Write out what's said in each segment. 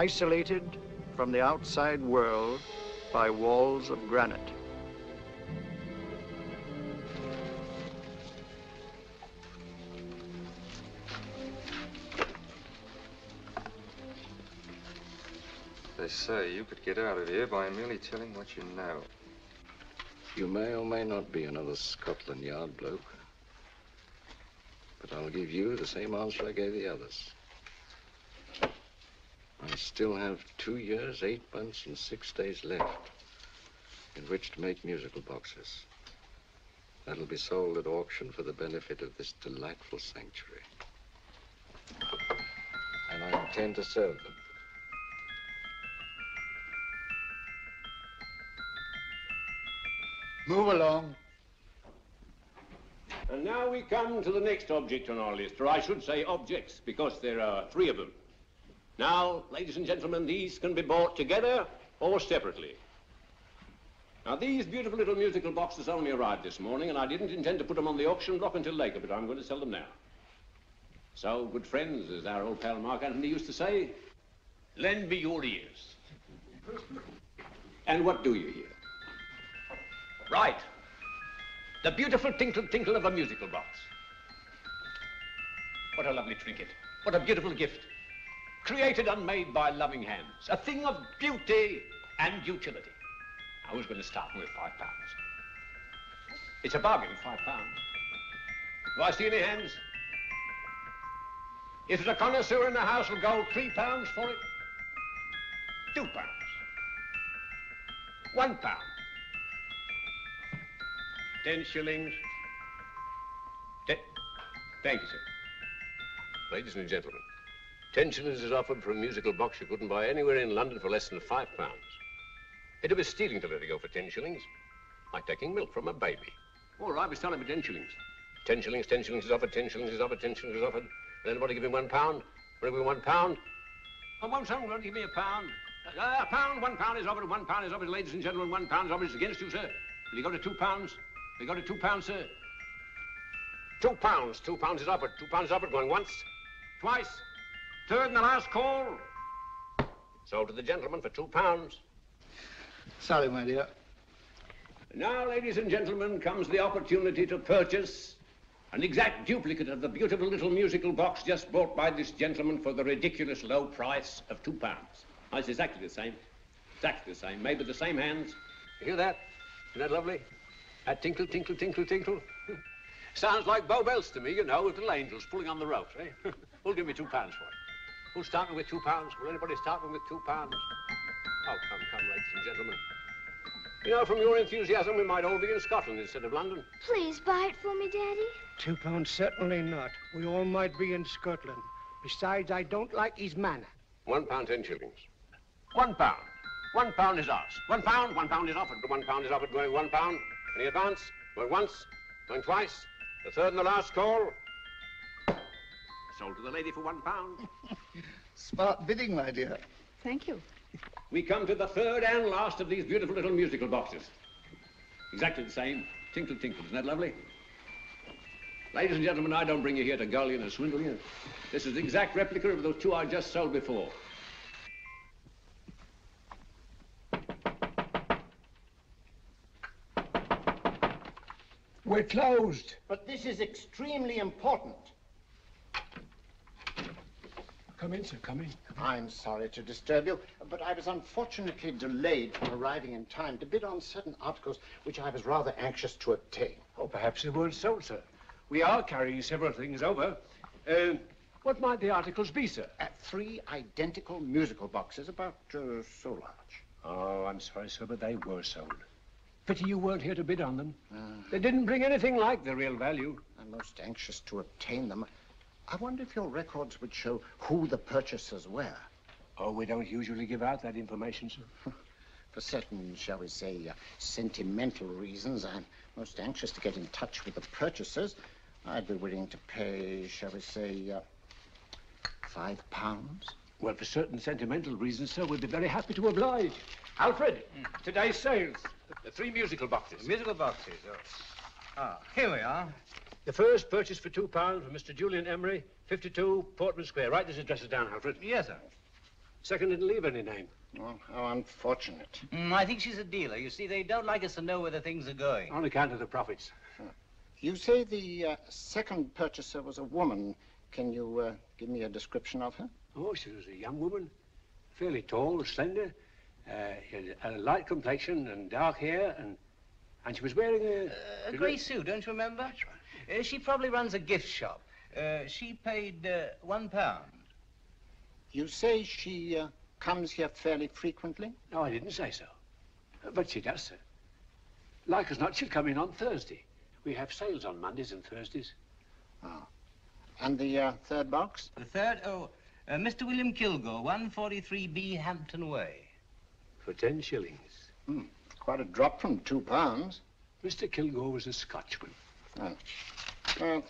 Dartmoor Prison, isolated from the outside world by walls of granite. They say you could get out of here by merely telling what you know. You may or may not be another Scotland Yard bloke. But I'll give you the same answer I gave the others. I still have two years, eight months, and six days left in which to make musical boxes. That'll be sold at auction for the benefit of this delightful sanctuary. And I intend to serve them. Move along. And now we come to the next object on our list, or I should say objects, because there are three of them. Now, ladies and gentlemen, these can be bought together or separately. Now, these beautiful little musical boxes only arrived this morning, and I didn't intend to put them on the auction block until later, but I'm going to sell them now. So, good friends, as our old pal Mark Antony used to say, lend me your ears. and what do you hear? Right. The beautiful tinkle tinkle of a musical box. What a lovely trinket. What a beautiful gift. Created and made by loving hands. A thing of beauty and utility. I was going to start with five pounds. It's a bargain, five pounds. Do I see any hands? If there's a connoisseur in the house, will go three pounds for it. Two pounds. One pound. Ten shillings. Ten. Thank you, sir. Ladies and gentlemen, ten shillings is offered for a musical box you couldn't buy anywhere in London for less than five pounds. It'd be stealing to let it go for ten shillings. Like taking milk from a baby. All right, we're selling for ten shillings. Ten shillings, ten shillings is offered, ten shillings is offered, ten shillings is offered. And anybody give him one pound? Will give him one pound? Oh, won't someone give me a pound? Uh, a pound, one pound is offered, one pound is offered, ladies and gentlemen, one pound is offered. It's against you, sir. Will you go to two pounds? Will you go to two pounds, sir? Two pounds, two pounds is offered, two pounds is offered, going once, twice, third and the last call. Sold to the gentleman for two pounds. Sorry, my dear. Now, ladies and gentlemen, comes the opportunity to purchase an exact duplicate of the beautiful little musical box just bought by this gentleman for the ridiculous low price of two pounds. Oh, it's exactly the same. Exactly the same. Made with the same hands. You hear that? Isn't that lovely? That tinkle, tinkle, tinkle, tinkle. Sounds like Bow Bells to me, you know, little angels pulling on the ropes, eh? Who'll give me two pounds for it? Who's starting with two pounds? Will anybody start with two pounds? Oh, come, come, ladies and gentlemen. You know, from your enthusiasm, we might all be in Scotland instead of London. Please buy it for me, Daddy. Two pounds, certainly not. We all might be in Scotland. Besides, I don't like his manner. One pound, ten shillings. One pound. One pound is ours. One pound, one pound is offered. One pound is offered, going one pound. Any advance? Going once, going twice. The third and the last call. Sold to the lady for one pound. Smart bidding, my dear. Thank you. We come to the third and last of these beautiful little musical boxes. Exactly the same. Tinkle, tinkle. Isn't that lovely? Ladies and gentlemen, I don't bring you here to gull you and swindle you. This is the exact replica of those two I just sold before. We're closed. But this is extremely important. Come in, sir, come in. I'm sorry to disturb you, but I was unfortunately delayed from arriving in time to bid on certain articles which I was rather anxious to obtain. Oh, perhaps they weren't sold, sir. We are carrying several things over. Uh, what might the articles be, sir? Uh, three identical musical boxes, about uh, so large. Oh, I'm sorry, sir, but they were sold. Pity you weren't here to bid on them. Uh, They didn't bring anything like the real value. I'm most anxious to obtain them. I wonder if your records would show who the purchasers were. Oh, we don't usually give out that information, sir. For certain, shall we say, uh, sentimental reasons, I'm most anxious to get in touch with the purchasers. I'd be willing to pay, shall we say, uh, five pounds. Well, for certain sentimental reasons, sir, we'd be very happy to oblige. Alfred, today's sales. The three musical boxes. Musical boxes. Oh. Ah, here we are. The first purchase for two pounds from Mr. Julian Emery, 52 Portman Square. Write this address down, Alfred. Yes, sir. Second didn't leave any name. Oh, how unfortunate. Mm, I think she's a dealer. You see, they don't like us to know where the things are going. On account of the profits. You say the uh, second purchaser was a woman. Can you uh, give me a description of her? Oh, she was a young woman, fairly tall, slender, uh, had a light complexion and dark hair, and and she was wearing a... a grey suit, don't you remember? That's right. Uh, she probably runs a gift shop. Uh, she paid uh, one pound. You say she uh, comes here fairly frequently? No, I didn't say so. Uh, But she does, sir. Like as not, she'll come in on Thursday. We have sales on Mondays and Thursdays. And the uh, third box? The third, oh, uh, Mr. William Kilgore, 143B Hampton Way. For ten shillings. Quite a drop from two pounds. Mr. Kilgore was a Scotchman. Well,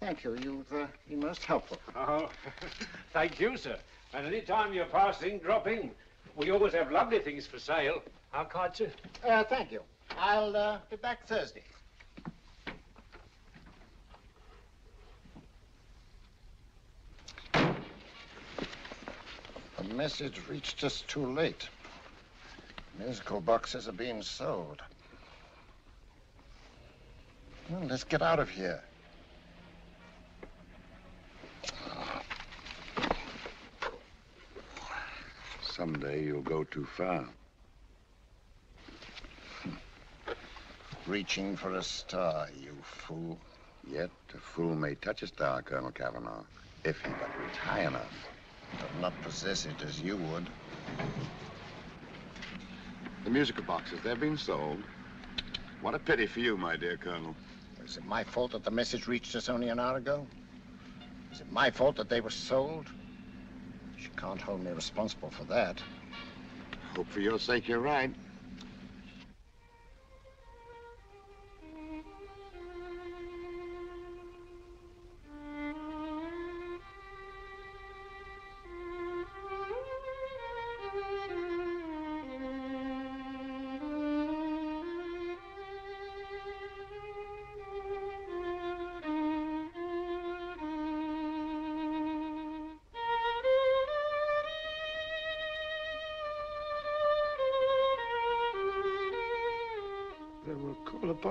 thank you. You've uh, been most helpful. Oh, thank you, sir. And any time you're passing, drop in. We always have lovely things for sale. Our card, sir. Uh, thank you. I'll uh, be back Thursday. The message reached us too late. Musical boxes are being sold. Well, let's get out of here. Someday you'll go too far. Reaching for a star, you fool. Yet a fool may touch a star, Colonel Kavanaugh, if he but reach high enough. But not possess it as you would. The musical boxes, they're being sold. What a pity for you, my dear Colonel. Is it my fault that the message reached us only an hour ago? Is it my fault that they were sold? She can't hold me responsible for that. Hope for your sake you're right.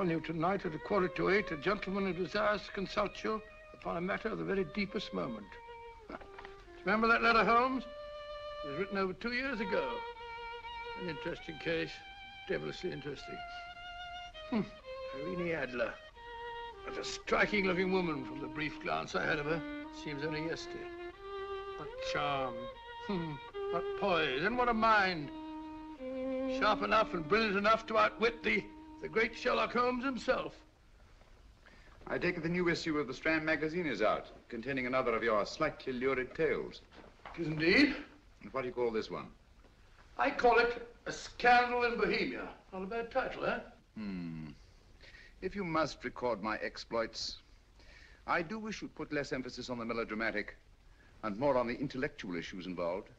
You tonight at a quarter to eight, a gentleman who desires to consult you upon a matter of the very deepest moment. Remember that letter, Holmes? It was written over two years ago. An interesting case, devilishly interesting. Hmm. Irene Adler. What a striking looking woman from the brief glance I had of her. Seems only yesterday. What charm. Hmm. What poise and what a mind. Sharp enough and brilliant enough to outwit the, the great Sherlock Holmes himself. I take it the new issue of the Strand magazine is out, containing another of your slightly lurid tales. It is indeed. And what do you call this one? I call it A Scandal in Bohemia. Not a bad title, eh? Hmm. If you must record my exploits, I do wish you'd put less emphasis on the melodramatic and more on the intellectual issues involved.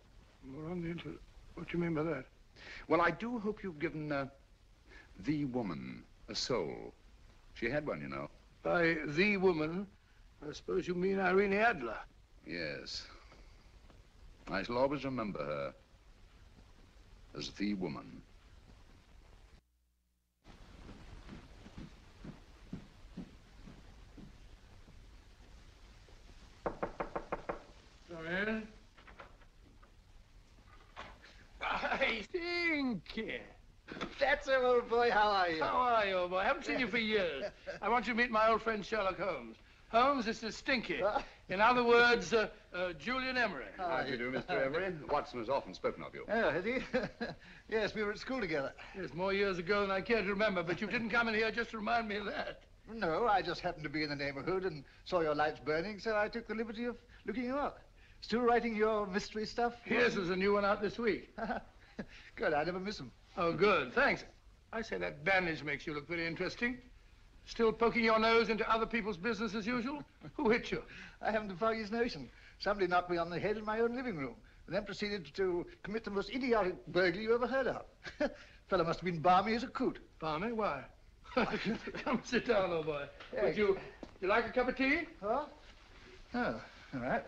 More on the inter... What do you mean by that? Well, I do hope you've given uh, the woman a soul. She had one, you know. By the woman, I suppose you mean Irene Adler. Yes. I shall always remember her as the woman. Come in. I think. That's him, old boy. How are you? How are you, old boy? I haven't seen you for years. I want you to meet my old friend Sherlock Holmes. Holmes, this is Stinky. In other words, uh, uh, Julian Emery. How do you do, Mr. Emery? Watson has often spoken of you. Oh, has he? yes, we were at school together. Yes, more years ago than I care to remember, but you didn't come in here just to remind me of that. No, I just happened to be in the neighborhood and saw your lights burning, so I took the liberty of looking you up. Still writing your mystery stuff? Yes, there's a new one out this week. Good, I never miss them. Oh, good. Thanks. I say that bandage makes you look very interesting. Still poking your nose into other people's business as usual? Who hit you? I haven't the foggiest notion. Somebody knocked me on the head in my own living room and then proceeded to commit the most idiotic burglary you ever heard of. Fellow must have been balmy as a coot. Barney, why? Come sit down, old boy. Would you You like a cup of tea? Huh? Oh, all right.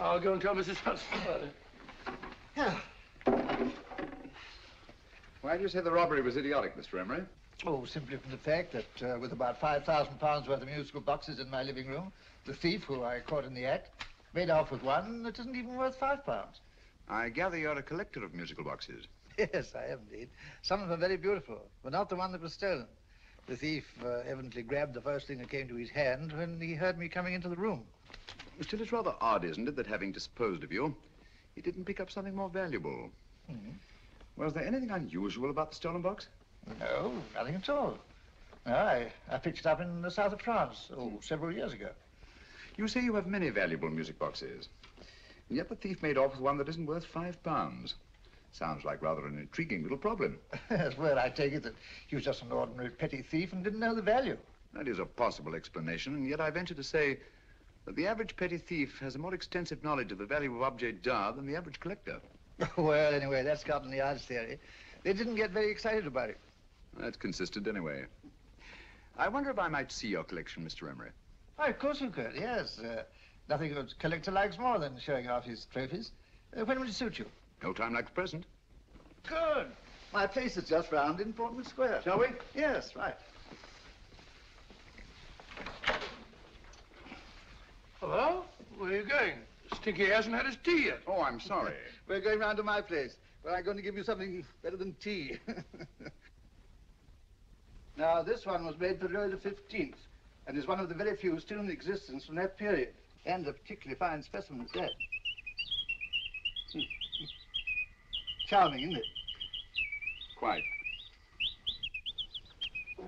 I'll go and tell Mrs. Hudson about it. Yeah. Why do you say the robbery was idiotic, Mr. Emery? Oh, simply from the fact that uh, with about £5,000 worth of musical boxes in my living room, the thief, who I caught in the act, made off with one that isn't even worth five pounds. I gather you're a collector of musical boxes. Yes, I am indeed. Some of them are very beautiful, but not the one that was stolen. The thief uh, evidently grabbed the first thing that came to his hand when he heard me coming into the room. Still, it's rather odd, isn't it, that having disposed of you, he didn't pick up something more valuable. Mhm. Was there anything unusual about the stolen box? No, nothing at all. No, I, I picked it up in the south of France, oh, several years ago. You say you have many valuable music boxes. And yet the thief made off with one that isn't worth five pounds. Sounds like rather an intriguing little problem. Yes, well, I take it that he was just an ordinary petty thief and didn't know the value. That is a possible explanation, and yet I venture to say that the average petty thief has a more extensive knowledge of the value of objets d'art than the average collector. well, anyway, that's Scotland Yard's theory. They didn't get very excited about it. That's consistent anyway. I wonder if I might see your collection, Mr. Emery. Why, of course you could, yes. Uh, nothing a collector likes more than showing off his trophies. Uh, when would it suit you? No time like the present. Good. My place is just round in Portman Square. Shall we? Yes, right. Hello? Where are you going? Stinky hasn't had his tea yet. Oh, I'm sorry. We're going round to my place, where I'm going to give you something better than tea. now, this one was made for Louis the Fifteenth, and is one of the very few still in existence from that period, and a particularly fine specimen at that. Charming, isn't it? Quite.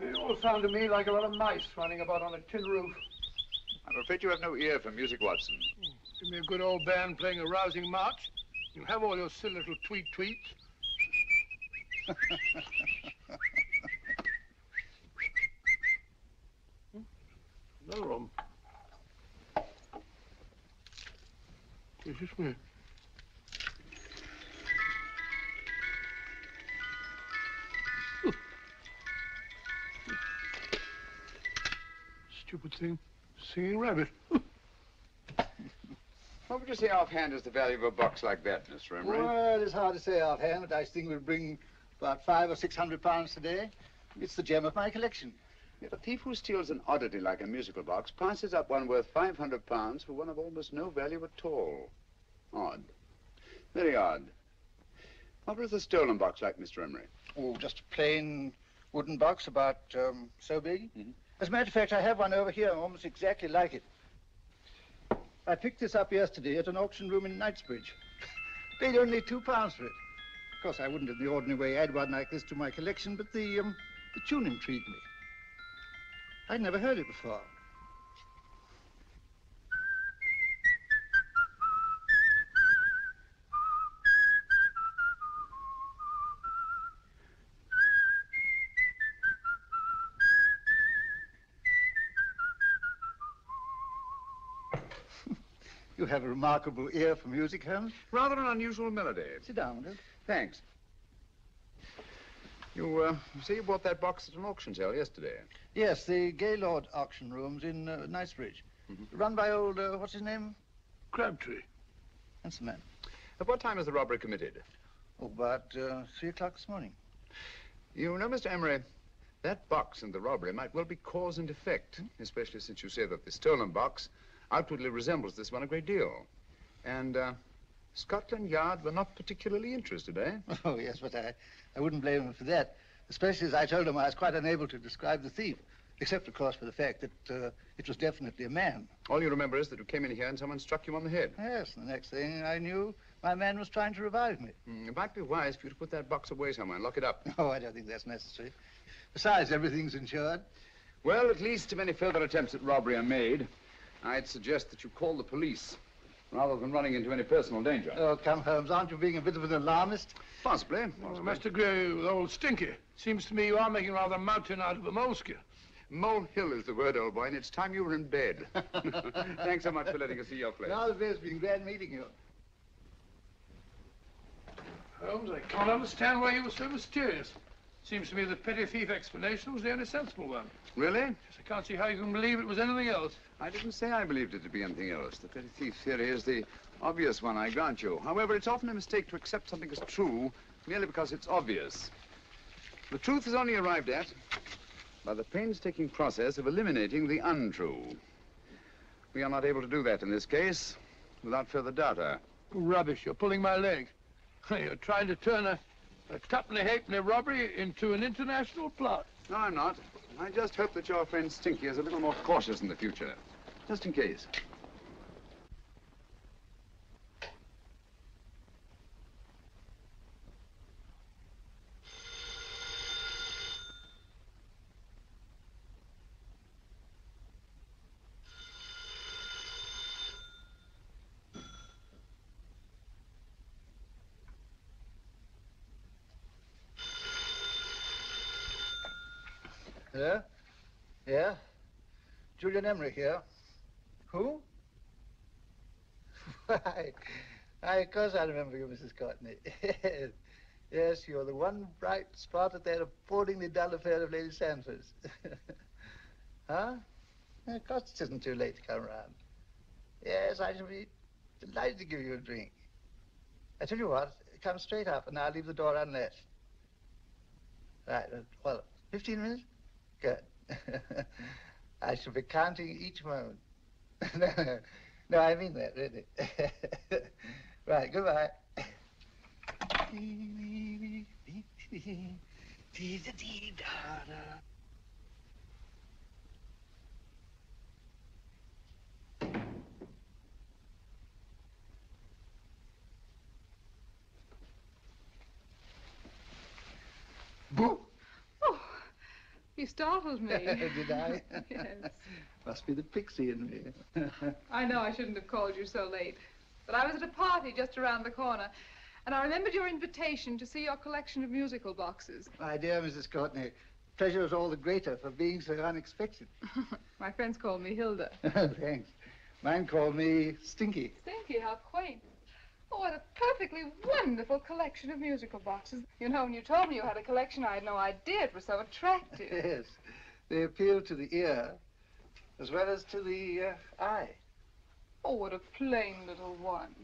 It all sounded to me like a lot of mice running about on a tin roof. I'm afraid you have no ear for music, Watson. Give me a good old band playing a rousing march. You'll have all your silly little tweet tweets. Another one. Is this me? Stupid thing. Singing rabbit. What would you say offhand is the value of a box like that, Mr. Emery? Well, it's hard to say offhand, but I think we'll bring about five or six hundred pounds today. It's the gem of my collection. Yet a thief who steals an oddity like a musical box passes up one worth 500 pounds for one of almost no value at all. Odd. Very odd. What was the stolen box like, Mr. Emery? Oh, just a plain wooden box about um, so big. As a matter of fact, I have one over here almost exactly like it. I picked this up yesterday at an auction room in Knightsbridge. Paid only two pounds for it. Of course, I wouldn't in the ordinary way add one like this to my collection, but the, um, the tune intrigued me. I'd never heard it before. You have a remarkable ear for music, Holmes. Rather an unusual melody. Sit down, will you? Thanks. You, uh, you say you bought that box at an auction sale yesterday. Yes, the Gaylord auction rooms in uh, Knightsbridge. Run by old, uh, what's his name? Crabtree. That's the man. At what time was the robbery committed? Oh, about uh, three o'clock this morning. You know, Mr. Emery, that box and the robbery might well be cause and effect, especially since you say that the stolen box outwardly resembles this one a great deal. And, uh, Scotland Yard were not particularly interested, eh? Oh, yes, but I, I wouldn't blame them for that. Especially as I told them I was quite unable to describe the thief. Except, of course, for the fact that uh, it was definitely a man. All you remember is that you came in here and someone struck you on the head. Yes, and the next thing I knew, my man was trying to revive me. Mm, it might be wise for you to put that box away somewhere and lock it up. Oh, I don't think that's necessary. Besides, everything's insured. Well, at least if any further attempts at robbery are made, I'd suggest that you call the police rather than running into any personal danger. Oh, come, Holmes, aren't you being a bit of an alarmist? Possibly. Well, I must agree with old Stinky. Seems to me you are making rather a mountain out of a moleskin. Molehill is the word, old boy, and it's time you were in bed. Thanks so much for letting us see your place. Now, it's been glad meeting you. Holmes, I can't understand why you were so mysterious. Seems to me the petty thief explanation was the only sensible one. Really? Yes, I can't see how you can believe it was anything else. I didn't say I believed it to be anything else. The petty thief theory is the obvious one, I grant you. However, it's often a mistake to accept something as true merely because it's obvious. The truth is only arrived at by the painstaking process of eliminating the untrue. We are not able to do that in this case without further data. Rubbish, you're pulling my leg. You're trying to turn a, a tuppenny halfpenny robbery into an international plot. No, I'm not. I just hope that your friend Stinky is a little more cautious in the future. Just in case. Hello? Yeah? Julian Emery here. Who? Why, I, of course I remember you, Mrs. Courtney. yes, yes, you're the one bright spot at that appallingly dull affair of Lady Sanford's. huh? Of course it isn't too late to come round. Yes, I shall be delighted to give you a drink. I tell you what, come straight up and I'll leave the door unlatched. Right, uh, well, 15 minutes? I shall be counting each moment. no, I mean that, really. right, goodbye. You startled me. Did I? yes. Must be the pixie in me. I know I shouldn't have called you so late. But I was at a party just around the corner, and I remembered your invitation to see your collection of musical boxes. My dear Mrs. Courtney, the pleasure is all the greater for being so unexpected. My friends call me Hilda. Thanks. Mine called me Stinky. Stinky, how quaint. Oh, what a perfectly wonderful collection of musical boxes. You know, when you told me you had a collection, I had no idea it was so attractive. Yes. They appeal to the ear as well as to the uh, eye. Oh, what a plain little one.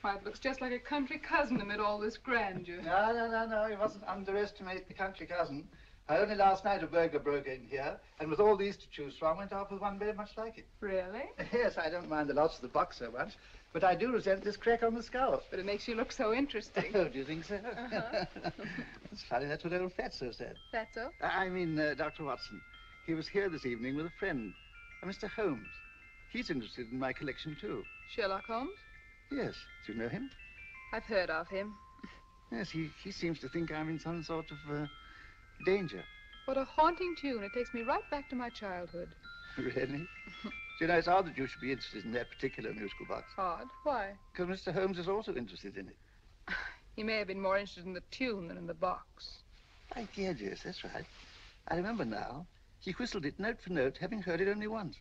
Why, it looks just like a country cousin amid all this grandeur. No, no, no, no. You mustn't underestimate the country cousin. I only last night a burglar broke in here, and with all these to choose from, went off with one very much like it. Really? Yes, I don't mind the loss of the box so much, but I do resent this crack on the skull. But it makes you look so interesting. Oh, do you think so? Uh-huh. it's funny, that's what old Fatso said. Fatso? I mean, uh, Dr. Watson. He was here this evening with a friend, a Mr. Holmes. He's interested in my collection, too. Sherlock Holmes? Yes. Do you know him? I've heard of him. Yes, he, he seems to think I'm in some sort of uh, danger. What a haunting tune. It takes me right back to my childhood. Really? You know, it's odd that you should be interested in that particular musical box. Odd? Why? Because Mr. Holmes is also interested in it. He may have been more interested in the tune than in the box. My dear, yes, that's right. I remember now. He whistled it note for note, having heard it only once.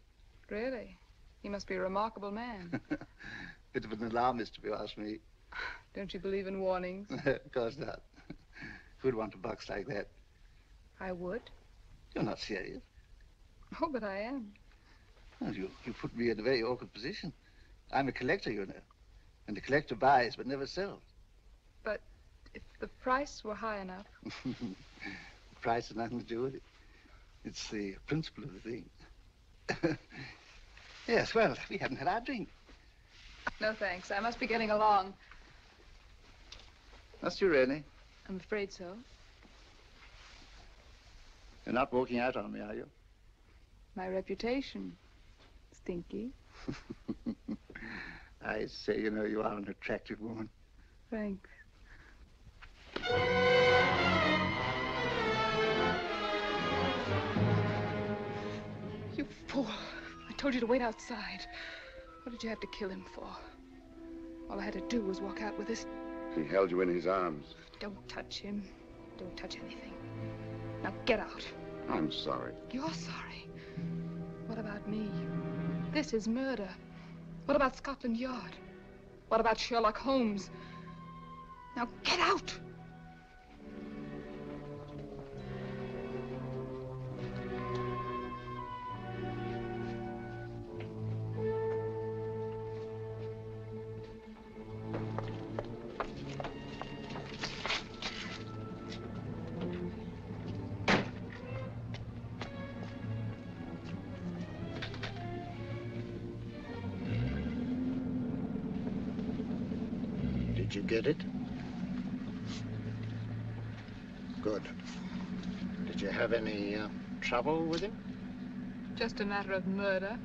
Really? He must be a remarkable man. Bit of an alarmist, if you ask me. Don't you believe in warnings? of course not. Who'd want a box like that? I would. You're not serious. Oh, but I am. Well, you, you put me in a very awkward position. I'm a collector, you know. And the collector buys but never sells. But if the price were high enough. the price has nothing to do with it. It's the principle of the thing. yes, well, we haven't had our drink. No, thanks. I must be getting along. Must you really? I'm afraid so. You're not walking out on me, are you? My reputation. Stinky. I say, you know, you are an attractive woman. Thanks. You fool. I told you to wait outside. What did you have to kill him for? All I had to do was walk out with this. He held you in his arms. Don't touch him. Don't touch anything. Now get out. I'm sorry. You're sorry. What about me? This is murder. What about Scotland Yard? What about Sherlock Holmes? Now get out! Trouble with him? Just a matter of murder.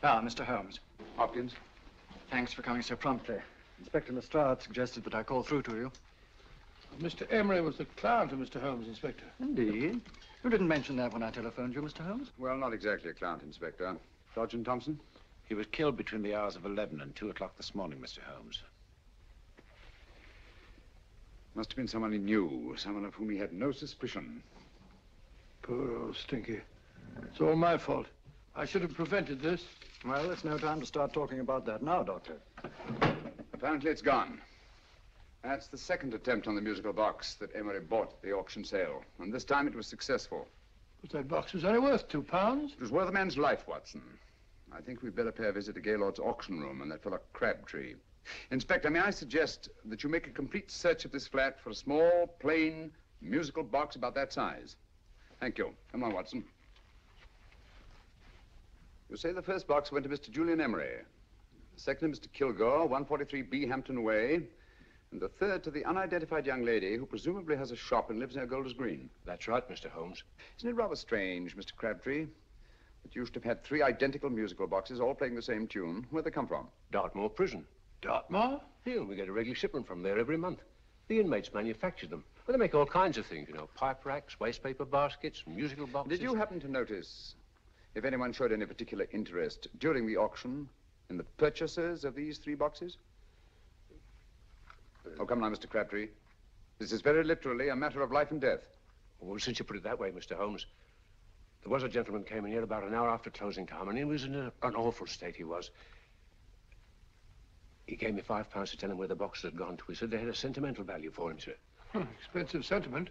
Ah, Mr. Holmes. Hopkins? Thanks for coming so promptly. Inspector Lestrade suggested that I call through to you. Mr. Emery was the client of Mr. Holmes, Inspector. Indeed. You didn't mention that when I telephoned you, Mr. Holmes. Well, not exactly a client, Inspector. Sergeant Thompson? He was killed between the hours of 11 and 2 o'clock this morning, Mr. Holmes. Must have been someone he knew, someone of whom he had no suspicion. Poor old Stinky. It's all my fault. I should have prevented this. Well, it's no time to start talking about that now, Doctor. Apparently it's gone. That's the second attempt on the musical box that Emery bought at the auction sale. And this time it was successful. But that box was only worth two pounds. It was worth a man's life, Watson. I think we'd better pay a visit to Gaylord's auction room and that fellow Crabtree. Inspector, may I suggest that you make a complete search of this flat for a small, plain, musical box about that size? Thank you. Come on, Watson. You say the first box went to Mr. Julian Emery. The second to Mr. Kilgore, 143B Hampton Way. And the third to the unidentified young lady who presumably has a shop and lives near Golders Green. That's right, Mr. Holmes. Isn't it rather strange, Mr. Crabtree, that you should have had three identical musical boxes all playing the same tune? Where'd they come from? Dartmoor Prison. Dartmoor? Yeah, we get a regular shipment from there every month. The inmates manufacture them. Well, they make all kinds of things, you know, pipe racks, waste paper baskets, musical boxes. Did you happen to notice if anyone showed any particular interest during the auction in the purchases of these three boxes? Uh, oh, come now, Mr. Crabtree. This is very literally a matter of life and death. Well, since you put it that way, Mr. Holmes, there was a gentleman came in here about an hour after closing time, and he was in a, an awful state, he was. He gave me five pounds to tell him where the boxes had gone to. He said they had a sentimental value for him, sir. Hmm, expensive sentiment.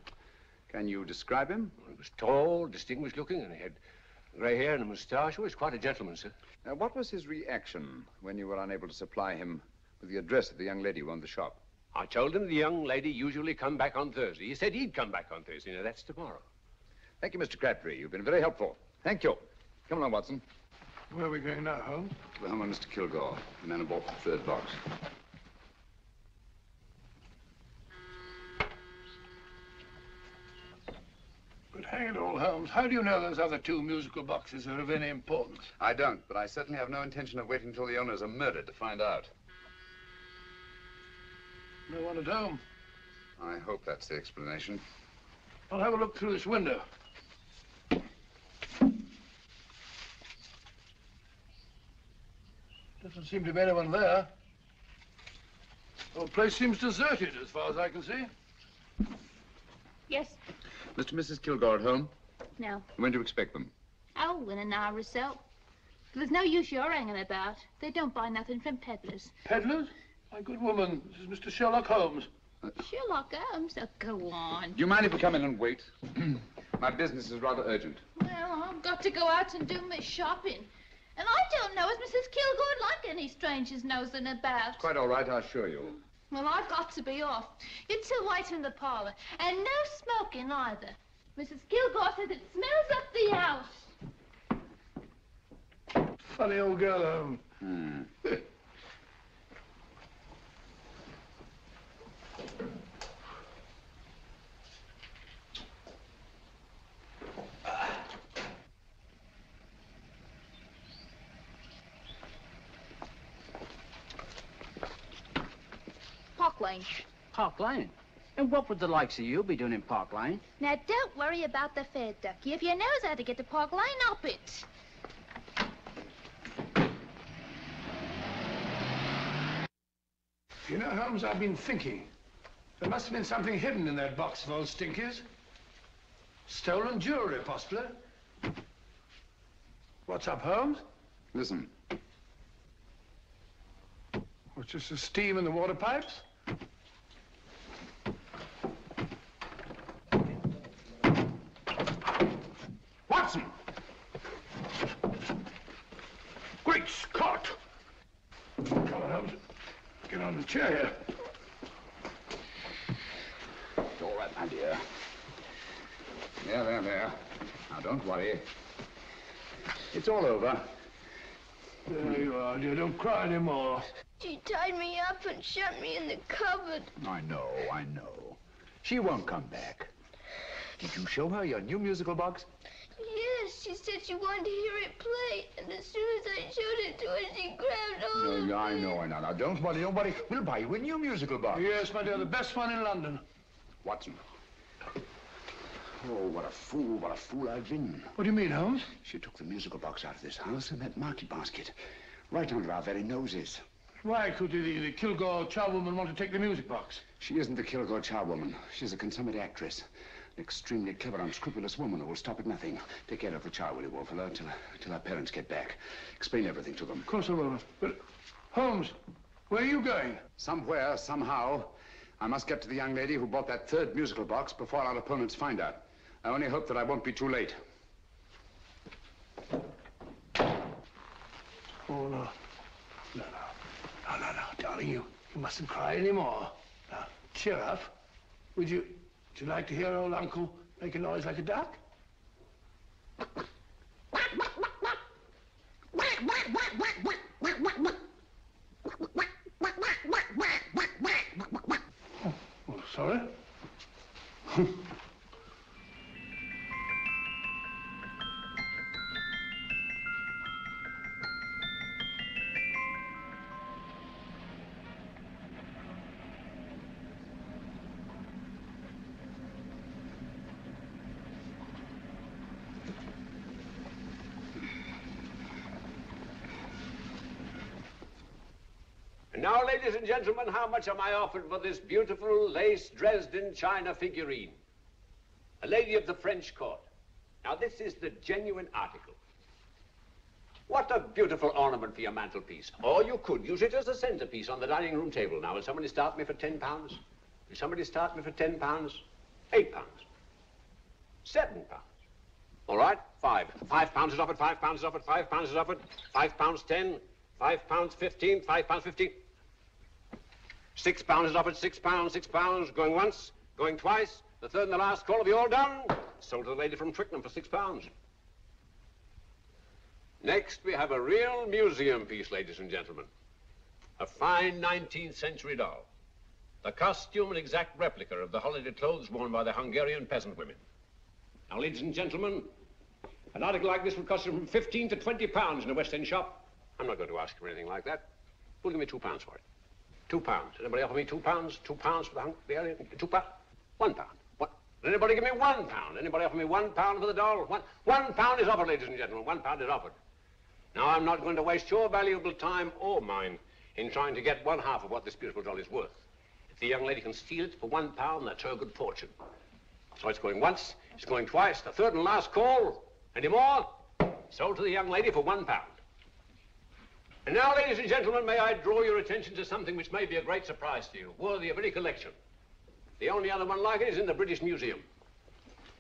Can you describe him? He was tall, distinguished looking, and he had grey hair and a moustache. He was quite a gentleman, sir. Now, what was his reaction when you were unable to supply him with the address of the young lady who owned the shop? I told him the young lady usually come back on Thursday. He said he'd come back on Thursday. Now, that's tomorrow. Thank you, Mr. Crabtree. You've been very helpful. Thank you. Come along, Watson. Where are we going now, Holmes? To the home of Mr. Kilgore, the man who bought the third box. But hang it all, Holmes, how do you know those other two musical boxes are of any importance? I don't, but I certainly have no intention of waiting until the owners are murdered to find out. No one at home. I hope that's the explanation. I'll have a look through this window. Doesn't seem to be anyone there. The whole place seems deserted as far as I can see. Yes. Mr. and Mrs. Kilgore at home? No. When do you expect them? Oh, in an hour or so. There's no use your hanging about. They don't buy nothing from peddlers. Peddlers? My good woman, this is Mr. Sherlock Holmes. Uh, Sherlock Holmes, oh, go on. Do you mind if we come in and wait? My business is rather urgent. Well, I've got to go out and do my shopping. And I don't know as Mrs. Kilgore'd like any strangers nosing about. It's Quite all right, I assure you. Well, I've got to be off. You two wait in the parlor. And no smoking either. Mrs. Kilgore says it smells up the house. Funny old girl, Holmes. Hmm. Lane. Park Lane? And what would the likes of you be doing in Park Lane? Now, don't worry about the fare, Ducky. If you knows how to get to Park Lane, up it. You know, Holmes, I've been thinking. There must have been something hidden in that box of old Stinky's. Stolen jewelry, possibly. What's up, Holmes? Listen. What's just the steam in the water pipes? Watson! Great Scott! Come on, Holmes. Get on the chair here. All right, my dear. There, there, there. Now, don't worry. It's all over. There you are, dear. Don't cry anymore. She tied me up and shut me in the cupboard. I know, I know. She won't come back. Did you show her your new musical box? Yes, she said she wanted to hear it play, and as soon as I showed it to her, she grabbed hold of No, I know, I know. Now, don't worry, don't worry. We'll buy you a new musical box. Yes, my dear, the best one in London. Watson. Oh, what a fool, what a fool I've been. What do you mean, Holmes? She took the musical box out of this house and that market basket. Right under our very noses. Why could the, the Kilgore charwoman want to take the music box? She isn't the Kilgore charwoman. She's a consummate actress. An extremely clever, unscrupulous woman who will stop at nothing. Take care of the char, will you, Wolfella, till, till our parents get back. Explain everything to them. Of course I will. But, Holmes, where are you going? Somewhere, somehow, I must get to the young lady who bought that third musical box before our opponents find out. I only hope that I won't be too late. Oh, no. No, no. You, you mustn't cry anymore. Now, cheer up. Would you, would you like to hear old Uncle make a noise like a duck? Oh, sorry. ladies and gentlemen, how much am I offered for this beautiful lace Dresden china figurine? A lady of the French court. Now, this is the genuine article. What a beautiful ornament for your mantelpiece. Or you could use it as a centerpiece on the dining room table. Now, will somebody start me for ten pounds? Will somebody start me for ten pounds? Eight pounds? Seven pounds? All right, five. Five pounds is offered, five pounds is offered, five pounds is offered, five pounds 10, 5 pounds 15, 5 pounds fifteen. Six pounds is offered, six pounds, six pounds, going once, going twice, the third and the last call, have you all done? Sold to the lady from Twickenham for six pounds. Next, we have a real museum piece, ladies and gentlemen. A fine 19th century doll. The costume an exact replica of the holiday clothes worn by the Hungarian peasant women. Now, ladies and gentlemen, an article like this would cost you from 15 to 20 pounds in a West End shop. I'm not going to ask for anything like that. Who'll give me two pounds for it? Two pounds. Anybody offer me two pounds? Two pounds for the Hungarian? Two pounds? One pound. What? Anybody give me one pound? Anybody offer me one pound for the doll? One, one pound is offered, ladies and gentlemen. One pound is offered. Now, I'm not going to waste your valuable time or mine in trying to get one half of what this beautiful doll is worth. If the young lady can steal it for one pound, that's her good fortune. So it's going once, it's going twice, the third and last call. Any more? Sold to the young lady for one pound. And now, ladies and gentlemen, may I draw your attention to something which may be a great surprise to you, worthy of any collection. The only other one like it is in the British Museum.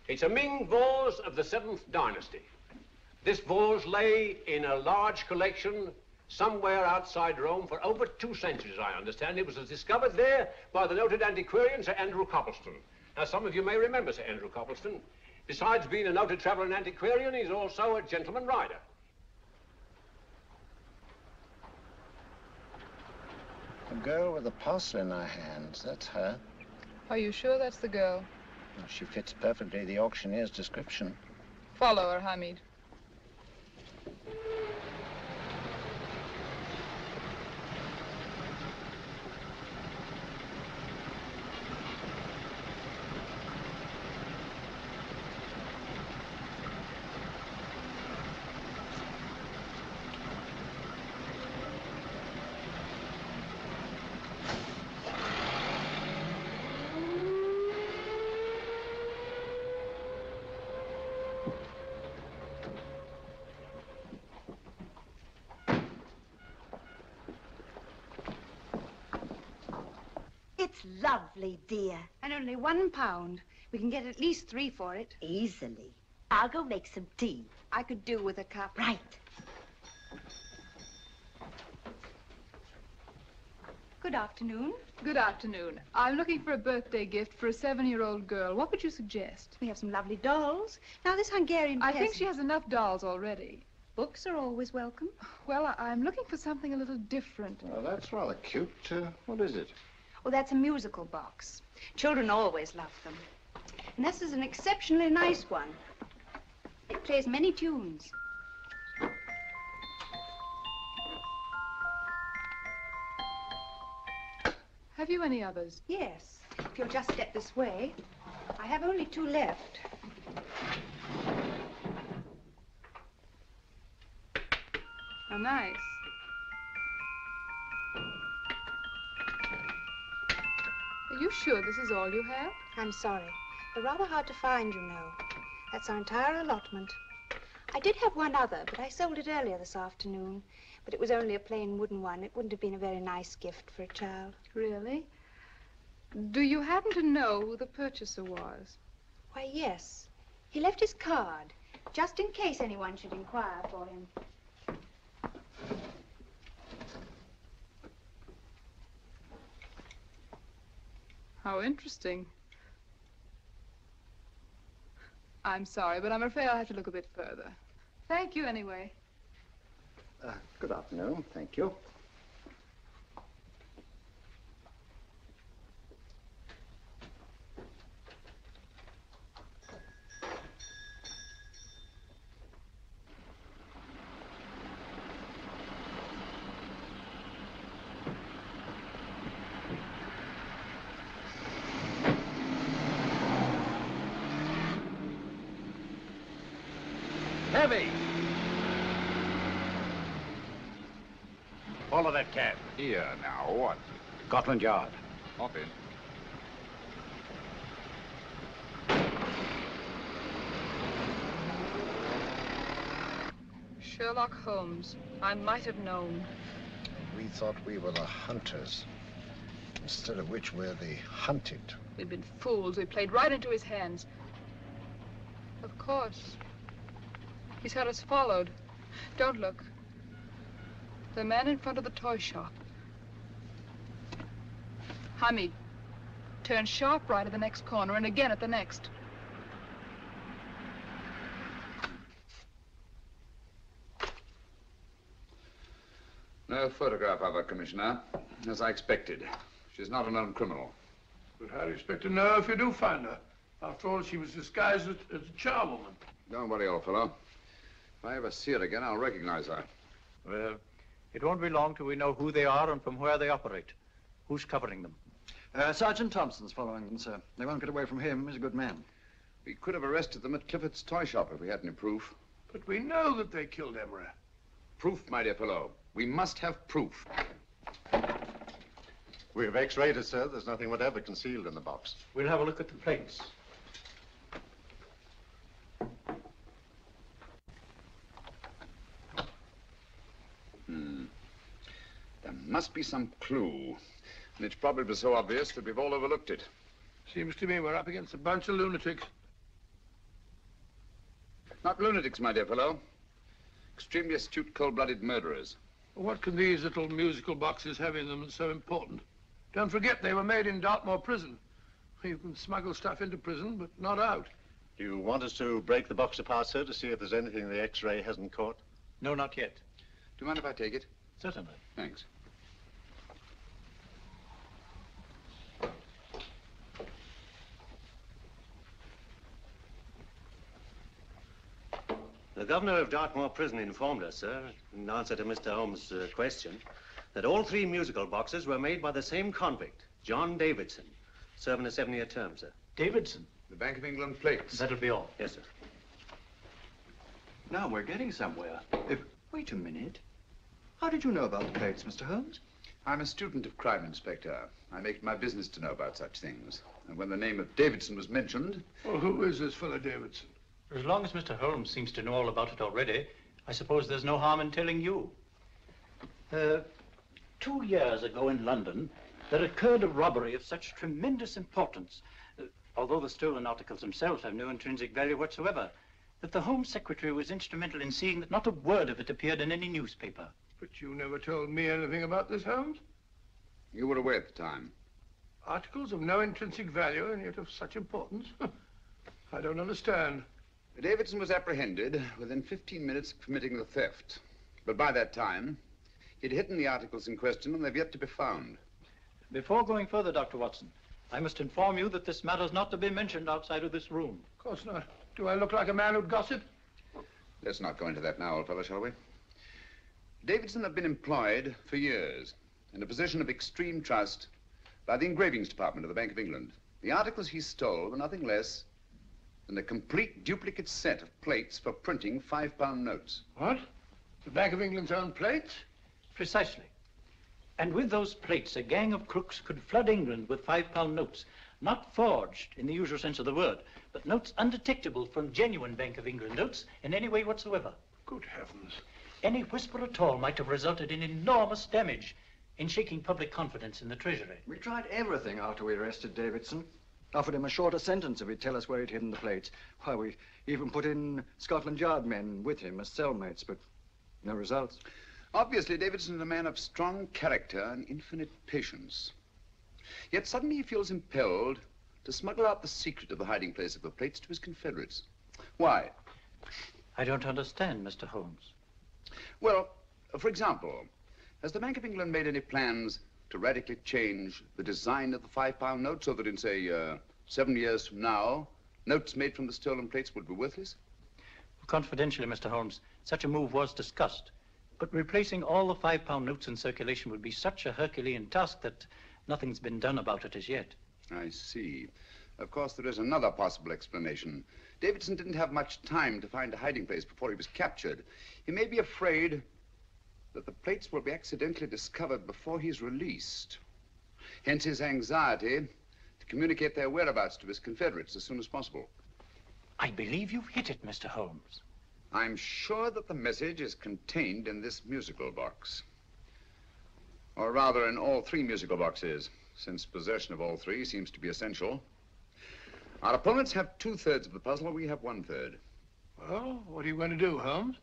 It's a Ming vase of the Seventh Dynasty. This vase lay in a large collection somewhere outside Rome for over two centuries, I understand. It was discovered there by the noted antiquarian Sir Andrew Coppleston. Now, some of you may remember Sir Andrew Coppleston. Besides being a noted traveler and antiquarian, he's also a gentleman rider. A girl with a parcel in her hands, that's her. Are you sure that's the girl? Well, she fits perfectly the auctioneer's description. Follow her, Hamid. It's lovely, dear. And only one pound. We can get at least three for it. Easily. I'll go make some tea. I could do with a cup. Right. Good afternoon. Good afternoon. I'm looking for a birthday gift for a seven-year-old girl. What would you suggest? We have some lovely dolls. Now, this Hungarian I think she has enough dolls already. Books are always welcome. Well, I- I'm looking for something a little different. Well, that's rather cute. Uh, what is it? Oh, that's a musical box. Children always love them. And this is an exceptionally nice one. It plays many tunes. Have you any others? Yes. If you'll just step this way. I have only two left. How nice. Are you sure this is all you have? I'm sorry. They're rather hard to find, you know. That's our entire allotment. I did have one other, but I sold it earlier this afternoon. But it was only a plain wooden one. It wouldn't have been a very nice gift for a child. Really? Do you happen to know who the purchaser was? Why, yes. He left his card, just in case anyone should inquire for him. How interesting. I'm sorry, but I'm afraid I'll have to look a bit further. Thank you anyway. Uh, good afternoon. Thank you. Heavy! Follow that cab. Here now, what? Scotland Yard. Hop in. Sherlock Holmes. I might have known. We thought we were the hunters, instead of which we're the hunted. We've been fools. We played right into his hands. Of course. He's had us followed. Don't look. The man in front of the toy shop. Hamid, turn sharp right at the next corner and again at the next. No photograph of her, Commissioner. As I expected. She's not a known criminal. But how do you expect to know if you do find her? After all, she was disguised as, as a charwoman. Don't worry, old fellow. If I ever see her again, I'll recognize her. Well, it won't be long till we know who they are and from where they operate. Who's covering them? Uh, Sergeant Thompson's following them, sir. They won't get away from him. He's a good man. We could have arrested them at Clifford's toy shop if we had any proof. But we know that they killed Emery. Proof, my dear fellow. We must have proof. We have x-rayed it, sir. There's nothing whatever concealed in the box. We'll have a look at the plates. Hmm. There must be some clue. And it's probably so obvious that we've all overlooked it. Seems to me we're up against a bunch of lunatics. Not lunatics, my dear fellow. Extremely astute, cold-blooded murderers. What can these little musical boxes have in them that's so important? Don't forget they were made in Dartmoor prison. You can smuggle stuff into prison, but not out. Do you want us to break the box apart, sir, to see if there's anything the x-ray hasn't caught? No, not yet. Do you mind if I take it? Certainly. Thanks. The governor of Dartmoor Prison informed us, sir, in answer to Mr. Holmes' uh, question, that all three musical boxes were made by the same convict, John Davidson, serving a seven-year term, sir. Davidson? The Bank of England plates. That'll be all. Yes, sir. Now we're getting somewhere. If, wait a minute. How did you know about the plates, Mr. Holmes? I'm a student of crime, Inspector. I make it my business to know about such things. And when the name of Davidson was mentioned... Well, who is this fellow Davidson? As long as Mr. Holmes seems to know all about it already, I suppose there's no harm in telling you. Uh, two years ago in London, there occurred a robbery of such tremendous importance, uh, although the stolen articles themselves have no intrinsic value whatsoever, that the Home Secretary was instrumental in seeing that not a word of it appeared in any newspaper. But you never told me anything about this, Holmes. You were away at the time. Articles of no intrinsic value and yet of such importance? I don't understand. Davidson was apprehended within 15 minutes of committing the theft. But by that time, he'd hidden the articles in question and they've yet to be found. Before going further, Dr. Watson, I must inform you that this matter's not to be mentioned outside of this room. Of course not. Do I look like a man who'd gossip? Let's not go into that now, old fellow, shall we? Davidson had been employed for years in a position of extreme trust by the engravings department of the Bank of England. The articles he stole were nothing less than a complete duplicate set of plates for printing five-pound notes. What? The Bank of England's own plates? Precisely. And with those plates, a gang of crooks could flood England with five-pound notes, not forged in the usual sense of the word, but notes undetectable from genuine Bank of England notes in any way whatsoever. Good heavens. Any whisper at all might have resulted in enormous damage in shaking public confidence in the Treasury. We tried everything after we arrested Davidson. Offered him a shorter sentence if he'd tell us where he'd hidden the plates. Why, we even put in Scotland Yard men with him as cellmates, but no results. Obviously, Davidson's a man of strong character and infinite patience. Yet suddenly he feels impelled to smuggle out the secret of the hiding place of the plates to his confederates. Why? I don't understand, Mr. Holmes. Well, for example, has the Bank of England made any plans to radically change the design of the five-pound note so that in, say, uh, seven years from now, notes made from the stolen plates would be worthless? Confidentially, Mr. Holmes, such a move was discussed. But replacing all the five-pound notes in circulation would be such a Herculean task that nothing's been done about it as yet. I see. Of course, there is another possible explanation. Davidson didn't have much time to find a hiding place before he was captured. He may be afraid that the plates will be accidentally discovered before he's released. Hence his anxiety to communicate their whereabouts to his confederates as soon as possible. I believe you've hit it, Mr. Holmes. I'm sure that the message is contained in this musical box. Or rather, in all three musical boxes, since possession of all three seems to be essential. Our opponents have two-thirds of the puzzle, we have one-third. Well, what are you going to do, Holmes?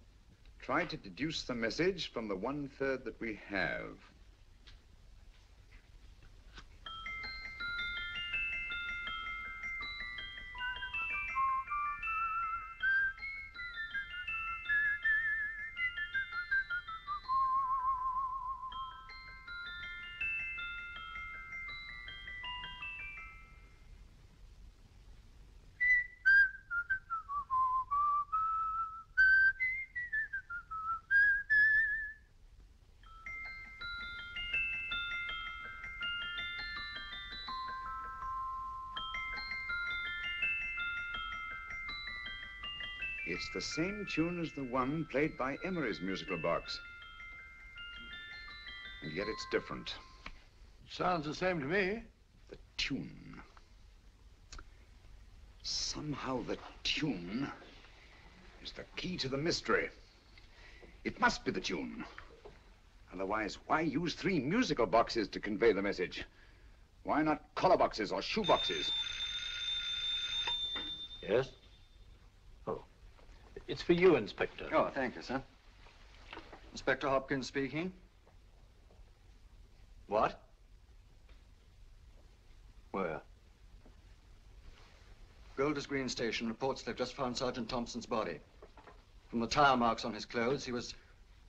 Try to deduce the message from the one-third that we have. It's the same tune as the one played by Emery's musical box. And yet it's different. Sounds the same to me. The tune. Somehow the tune is the key to the mystery. It must be the tune. Otherwise, why use three musical boxes to convey the message? Why not collar boxes or shoe boxes? Yes? It's for you, Inspector. Oh, thank you, sir. Inspector Hopkins speaking. What? Where? Golders Green Station reports they've just found Sergeant Thompson's body. From the tire marks on his clothes, he was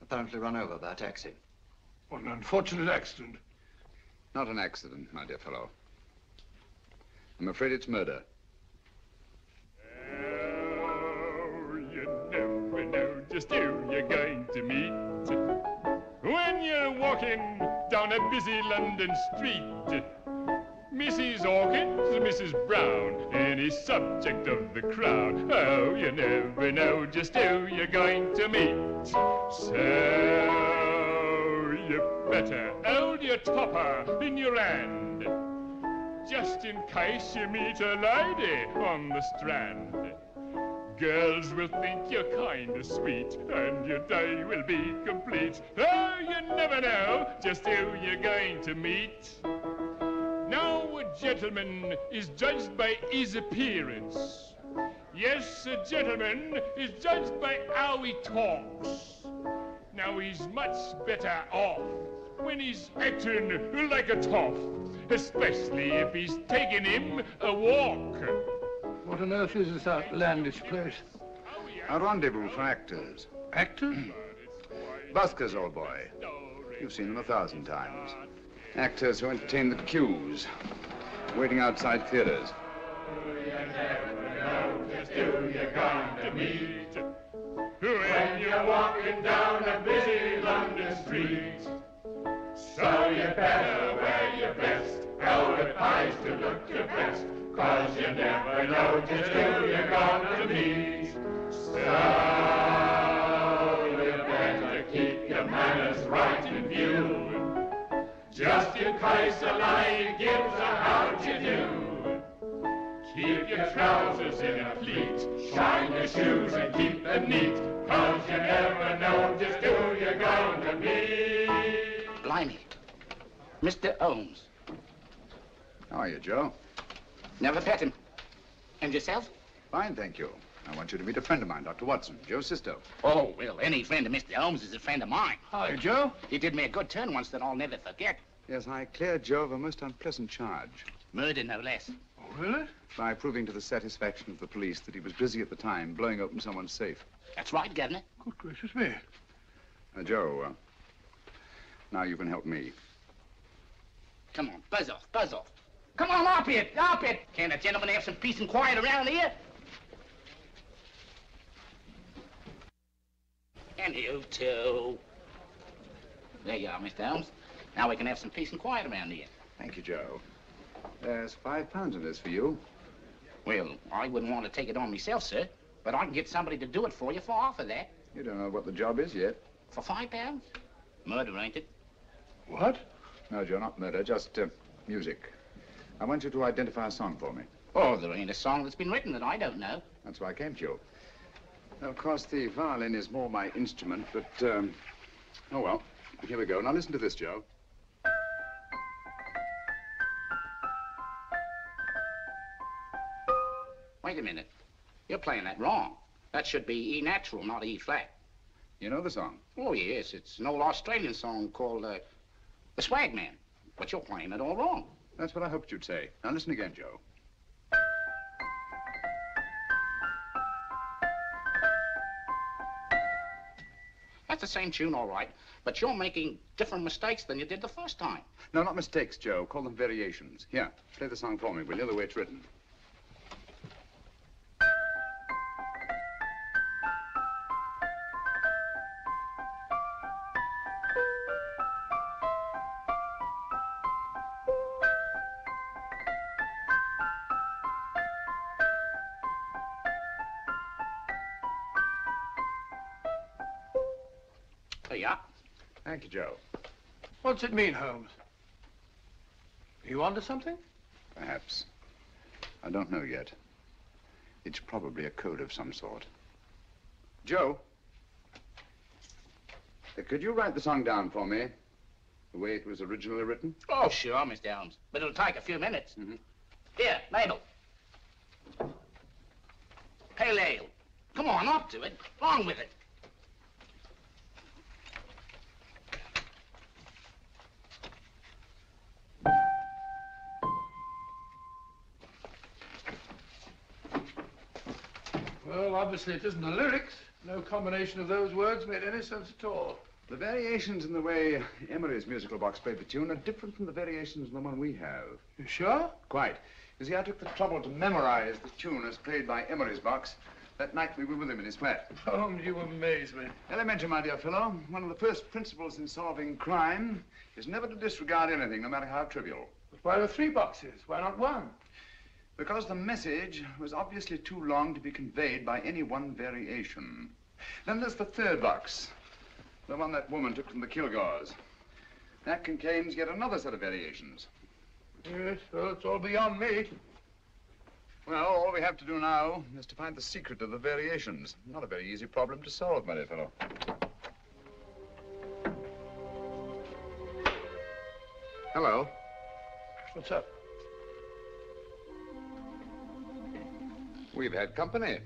apparently run over by a taxi. What an unfortunate accident. Not an accident, my dear fellow. I'm afraid it's murder. Just who you're going to meet. When you're walking down a busy London street, Mrs. Hawkins, Mrs. Brown, any subject of the crowd. Oh, you never know just who you're going to meet. So you better hold your topper in your hand, just in case you meet a lady on the strand. Girls will think you're kinda sweet, and your day will be complete. Oh, you never know just who you're going to meet. Now, a gentleman is judged by his appearance. Yes, a gentleman is judged by how he talks. Now, he's much better off when he's acting like a toff, especially if he's taking him a walk. What on earth is this outlandish place? A rendezvous for actors. Actors? Buskers, old boy. You've seen them a thousand times. Actors who entertain the queues, waiting outside theaters. Just who you're going to meet when you're walking down a busy London street. So you better wear your best velvet pies to look your best, cause you never know just who you're to meet. So you better keep your manners right in view. Just in case a lie gives a how'd you do. Keep your trousers in a pleat, shine your shoes and keep them neat, cause you never know just who you're to meet. Blimey. Mr. Holmes. How are you, Joe? Never met him. And yourself? Fine, thank you. I want you to meet a friend of mine, Dr. Watson, Joe Sisto. Oh, well, any friend of Mr. Holmes is a friend of mine. Hi, Joe. He did me a good turn once that I'll never forget. Yes, I cleared Joe of a most unpleasant charge. Murder, no less. Oh, really? By proving to the satisfaction of the police that he was busy at the time blowing open someone's safe. That's right, Governor. Good gracious me. Now, Joe, uh, now you can help me. Come on, buzz off, buzz off. Come on, up it, up it. Can't a gentleman have some peace and quiet around here? And you too. There you are, Mr. Holmes. Now we can have some peace and quiet around here. Thank you, Joe. There's five pounds in this for you. Well, I wouldn't want to take it on myself, sir. But I can get somebody to do it for you for half of that. You don't know what the job is yet. For five pounds? Murder, ain't it? What? No, Joe, not murder, just uh, music. I want you to identify a song for me. Oh, there ain't a song that's been written that I don't know. That's why I came to you. Of course, the violin is more my instrument, but, um, oh well. Here we go. Now listen to this, Joe. Wait a minute. You're playing that wrong. That should be E natural, not E flat. You know the song? Oh, yes. It's an old Australian song called uh, The Swagman. But you're playing it all wrong. That's what I hoped you'd say. Now listen again, Joe. That's the same tune, all right. But you're making different mistakes than you did the first time. No, not mistakes, Joe. Call them variations. Here, play the song for me, will you, the way it's written. Joe. What's it mean, Holmes? Are you onto something? Perhaps. I don't know yet. It's probably a code of some sort. Joe? uh, Could you write the song down for me? The way it was originally written? Oh, sure, Mr. Holmes. But it'll take a few minutes. Here, Mabel. Pale ale. Come on, up to it. Along with it. Obviously it isn't the lyrics. No combination of those words made any sense at all. The variations in the way Emery's musical box played the tune are different from the variations in the one we have. You sure? Quite. You see, I took the trouble to memorize the tune as played by Emery's box that night we were with him in his flat. Holmes, oh, you amaze me. Elementary, my dear fellow. One of the first principles in solving crime is never to disregard anything, no matter how trivial. But why the three boxes? Why not one? Because the message was obviously too long to be conveyed by any one variation. Then there's the third box, the one that woman took from the Kilgores. That contains yet another set of variations. Yes, well, it's all beyond me. Well, all we have to do now is to find the secret of the variations. Not a very easy problem to solve, my dear fellow. Hello. What's up? We've had company.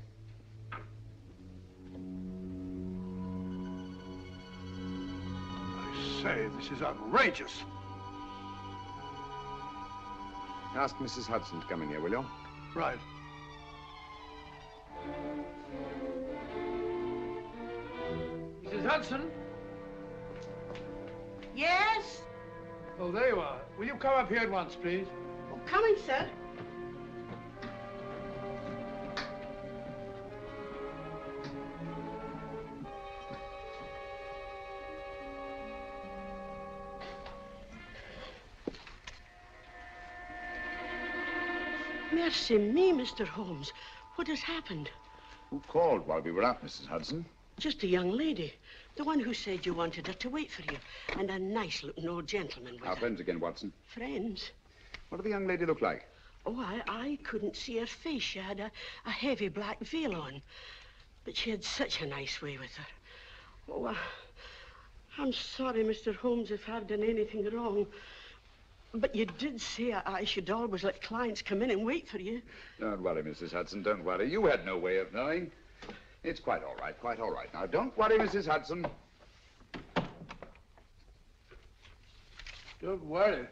I say, this is outrageous. Ask Mrs. Hudson to come in here, will you? Right. Mrs. Hudson? Yes? Oh, there you are. Will you come up here at once, please? Oh, coming, sir. Mercy me, Mr. Holmes. What has happened? Who called while we were out, Mrs. Hudson? Just a young lady. The one who said you wanted her to wait for you. And a nice-looking old gentleman with Our her. friends again, Watson. Friends? What did the young lady look like? Oh, I, I couldn't see her face. She had a, a heavy black veil on. But she had such a nice way with her. Oh, I, I'm sorry, Mr. Holmes, if I've done anything wrong. But you did say I, I should always let clients come in and wait for you. Don't worry, Mrs. Hudson, don't worry. You had no way of knowing. It's quite all right, quite all right. Now, don't worry, Mrs. Hudson. Don't worry.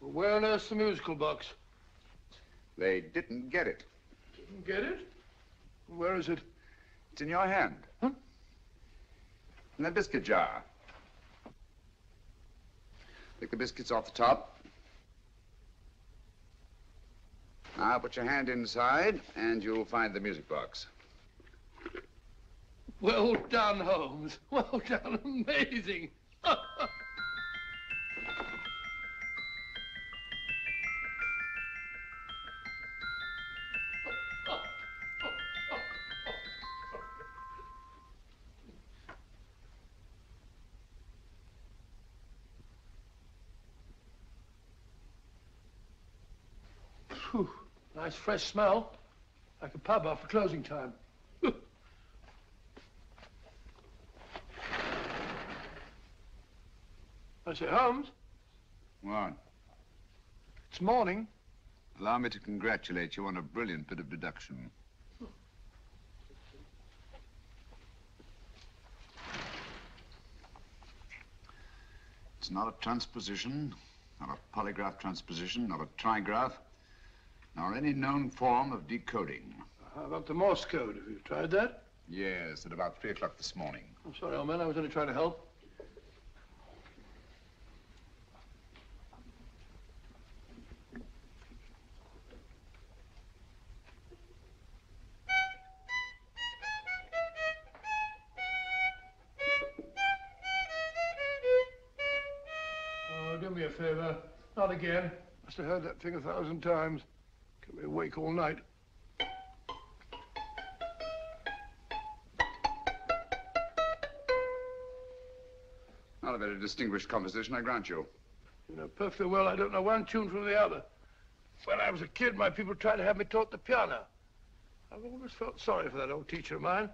Where on earth's the musical box? They didn't get it. Didn't get it? Where is it? It's in your hand. Huh? In that biscuit jar. Take the biscuits off the top. Now put your hand inside, and you'll find the music box. Well done, Holmes. Well done. Amazing. nice fresh smell. Like a pub after closing time. I say, Holmes, What? it's morning. Allow me to congratulate you on a brilliant bit of deduction. It's not a transposition, not a polygraph transposition, not a trigraph, nor any known form of decoding. How about the Morse code? Have you tried that? Yes, at about three o'clock this morning. I'm sorry, old man. I was only trying to help. Oh, do me a favor. Not again. Must have heard that thing a thousand times. Me awake all night. Not a very distinguished composition, I grant you. You know perfectly well I don't know one tune from the other. When I was a kid, my people tried to have me taught the piano. I've always felt sorry for that old teacher of mine.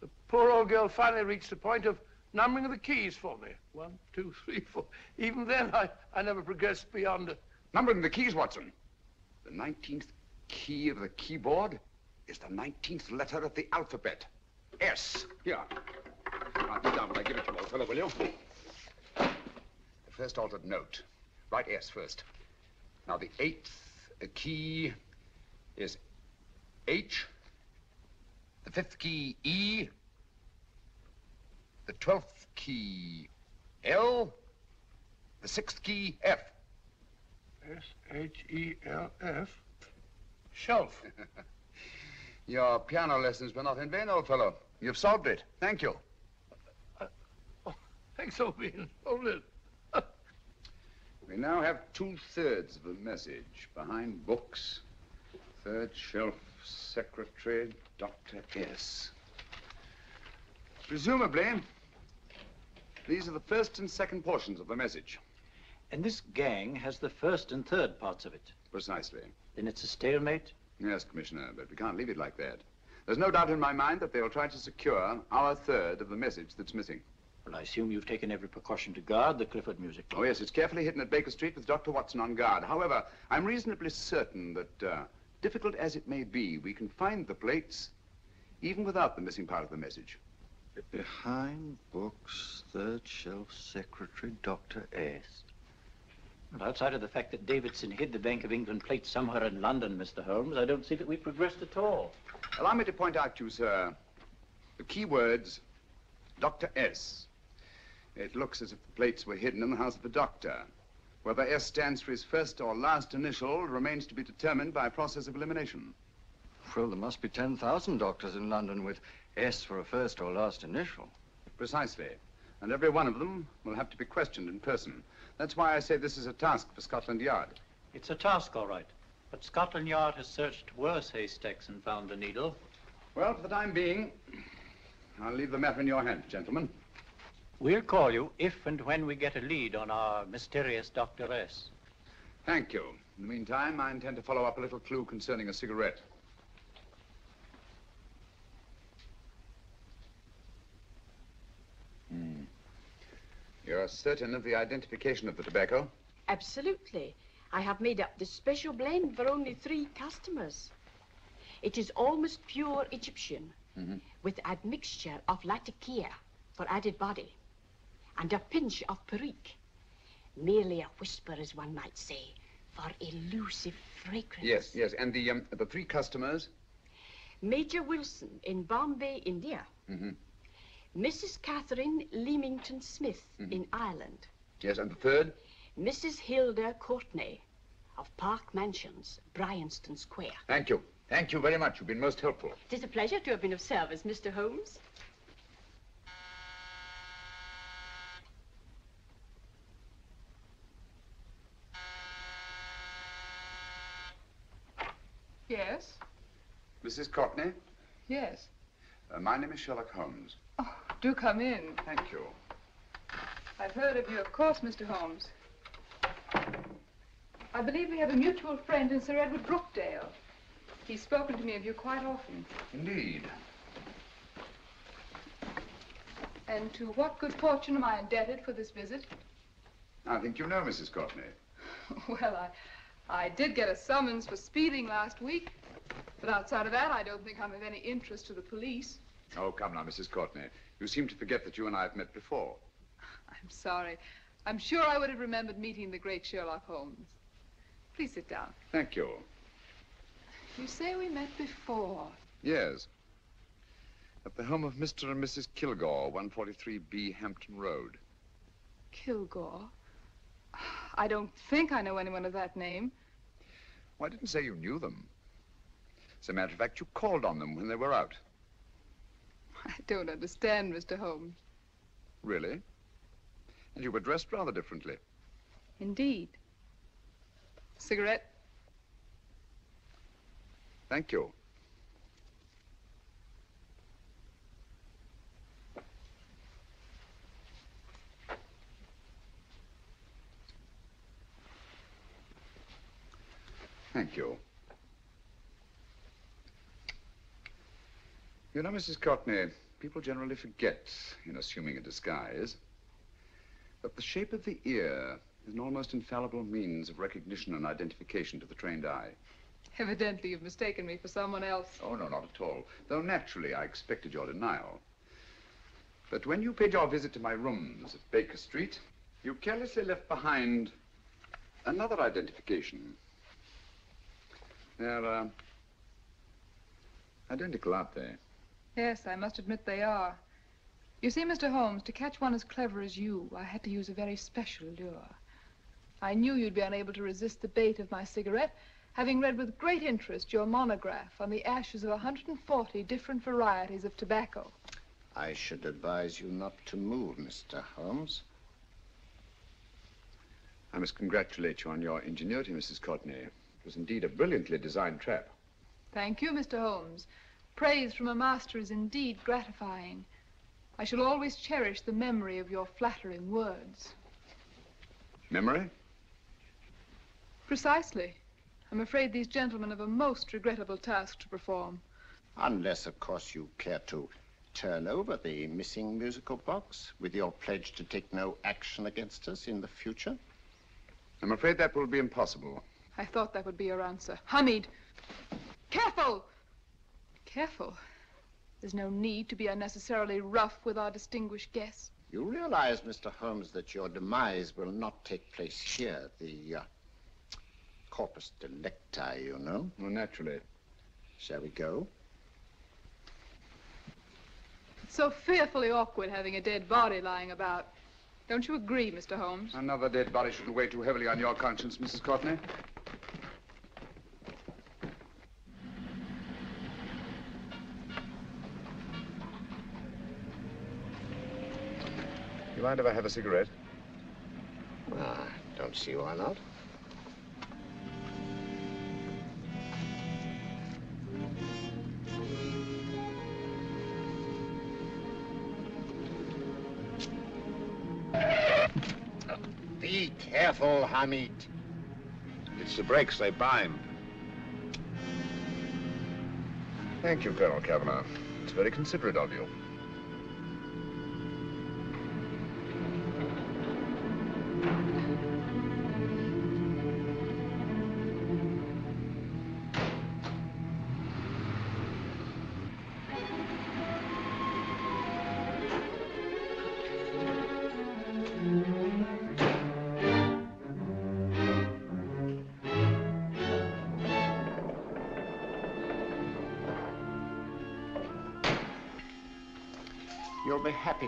The poor old girl finally reached the point of numbering the keys for me. One, two, three, four. Even then, I, I never progressed beyond. Numbering the keys, Watson. The 19th key of the keyboard is the 19th letter of the alphabet. S. Here. Write down when I give it to you, old fellow, will you? The first altered note. Write S first. Now, the eighth key is H. The fifth key, E. The twelfth key, L. The sixth key, F. S-H-E-L-F. Shelf. Your piano lessons were not in vain, old fellow. You've solved it. Thank you. Uh, oh, thanks, old. Hold it. We now have two-thirds of the message. Behind books, third shelf, secretary, Dr. S. Presumably, these are the first and second portions of the message. And this gang has the first and third parts of it. Precisely. Then it's a stalemate? Yes, Commissioner, but we can't leave it like that. There's no doubt in my mind that they'll try to secure our third of the message that's missing. Well, I assume you've taken every precaution to guard the Clifford music. Oh, yes, it's carefully hidden at Baker Street with Dr. Watson on guard. However, I'm reasonably certain that, uh, difficult as it may be, we can find the plates even without the missing part of the message. Behind books, third shelf, secretary, Dr. S. Well, outside of the fact that Davidson hid the Bank of England plate somewhere in London, Mr. Holmes, I don't see that we've progressed at all. Allow me to point out to you, sir, the key words Dr. S. It looks as if the plates were hidden in the house of the doctor. Whether S stands for his first or last initial remains to be determined by a process of elimination. Well, there must be 10,000 doctors in London with S for a first or last initial. Precisely. And every one of them will have to be questioned in person. That's why I say this is a task for Scotland Yard. It's a task, all right. But Scotland Yard has searched worse haystacks and found the needle. Well, for the time being, I'll leave the matter in your hands, gentlemen. We'll call you if and when we get a lead on our mysterious Dr. S. Thank you. In the meantime, I intend to follow up a little clue concerning a cigarette. You're certain of the identification of the tobacco? Absolutely. I have made up this special blend for only three customers. It is almost pure Egyptian, Mhm. with admixture of latakia for added body, and a pinch of perique. Merely a whisper, as one might say, for elusive fragrance. Yes, yes. And the, um, the three customers? Major Wilson in Bombay, India. Mm-hmm. Mrs. Catherine Leamington Smith Mhm. in Ireland. Yes, and the third? Mrs. Hilda Courtney of Park Mansions, Bryanston Square. Thank you. Thank you very much. You've been most helpful. It is a pleasure to have been of service, Mr. Holmes. Yes? Mrs. Courtney, Yes. uh, my name is Sherlock Holmes. Do come in. Thank you. I've heard of you, of course, Mr. Holmes. I believe we have a mutual friend in Sir Edward Brookdale. He's spoken to me of you quite often. Indeed. And to what good fortune am I indebted for this visit? I think you know Mrs. Courtney. well, I, I did get a summons for speeding last week. But outside of that, I don't think I'm of any interest to the police. Oh, come now, Mrs. Courtney. You seem to forget that you and I have met before. I'm sorry. I'm sure I would have remembered meeting the great Sherlock Holmes. Please sit down. Thank you. You say we met before. Yes. At the home of Mr. and Mrs. Kilgore, 143B Hampton Road. Kilgore? I don't think I know anyone of that name. Well, I didn't say you knew them. As a matter of fact, you called on them when they were out. I don't understand, Mr. Holmes. Really? And you were dressed rather differently. Indeed. Cigarette? Thank you. Thank you. You know, Mrs. Courtney, people generally forget, in assuming a disguise, that the shape of the ear is an almost infallible means of recognition and identification to the trained eye. Evidently, you've mistaken me for someone else. Oh, no, not at all. Though naturally, I expected your denial. But when you paid your visit to my rooms at Baker Street, you carelessly left behind another identification. They're, uh, identical, aren't they? Yes, I must admit they are. You see, Mr. Holmes, to catch one as clever as you, I had to use a very special lure. I knew you'd be unable to resist the bait of my cigarette, having read with great interest your monograph on the ashes of 140 different varieties of tobacco. I should advise you not to move, Mr. Holmes. I must congratulate you on your ingenuity, Mrs. Courtney. It was indeed a brilliantly designed trap. Thank you, Mr. Holmes. Praise from a master is indeed gratifying. I shall always cherish the memory of your flattering words. Memory? Precisely. I'm afraid these gentlemen have a most regrettable task to perform. Unless, of course, you care to turn over the missing musical box with your pledge to take no action against us in the future. I'm afraid that will be impossible. I thought that would be your answer. Hamid! Careful! Careful. There's no need to be unnecessarily rough with our distinguished guest. You realize, Mr. Holmes, that your demise will not take place here. The uh, corpus delicti, you know. Well, naturally. Shall we go? It's so fearfully awkward having a dead body lying about. Don't you agree, Mr. Holmes? Another dead body shouldn't weigh too heavily on your conscience, Mrs. Courtney. Mind if I have a cigarette? Ah, don't see why not. Be careful, Hamid. It's the brakes, they bind. Thank you, Colonel Cavanaugh. It's very considerate of you.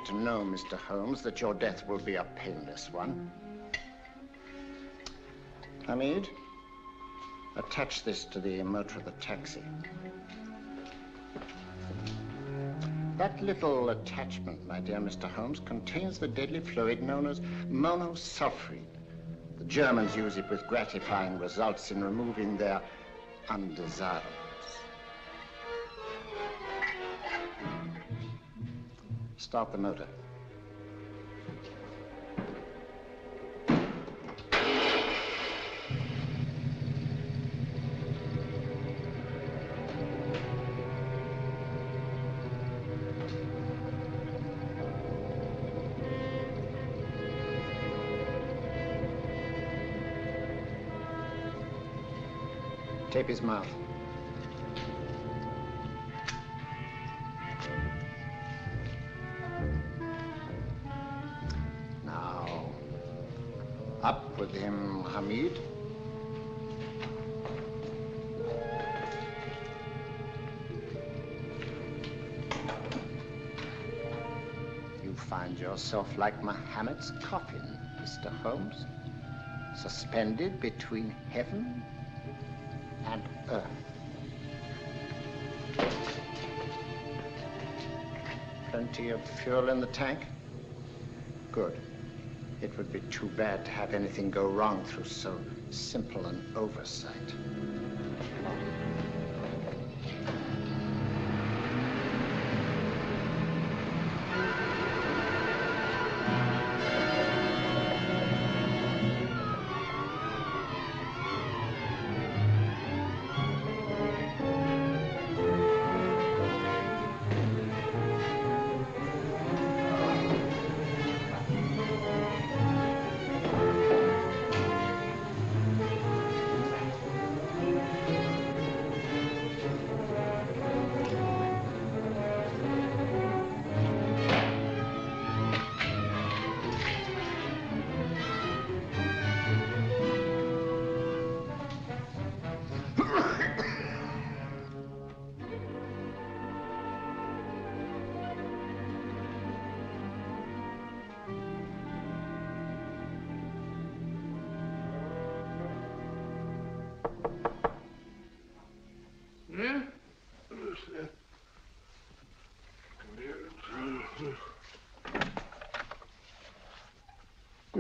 To know, Mr. Holmes, that your death will be a painless one. Hamid, attach this to the motor of the taxi. That little attachment, my dear Mr. Holmes, contains the deadly fluid known as monosulfide. The Germans use it with gratifying results in removing their undesirables. Start the motor. Tape his mouth. Hamid. You find yourself like Muhammad's coffin, Mr. Holmes, suspended between heaven and earth. Plenty of fuel in the tank? Good. It would be too bad to have anything go wrong through so simple an oversight.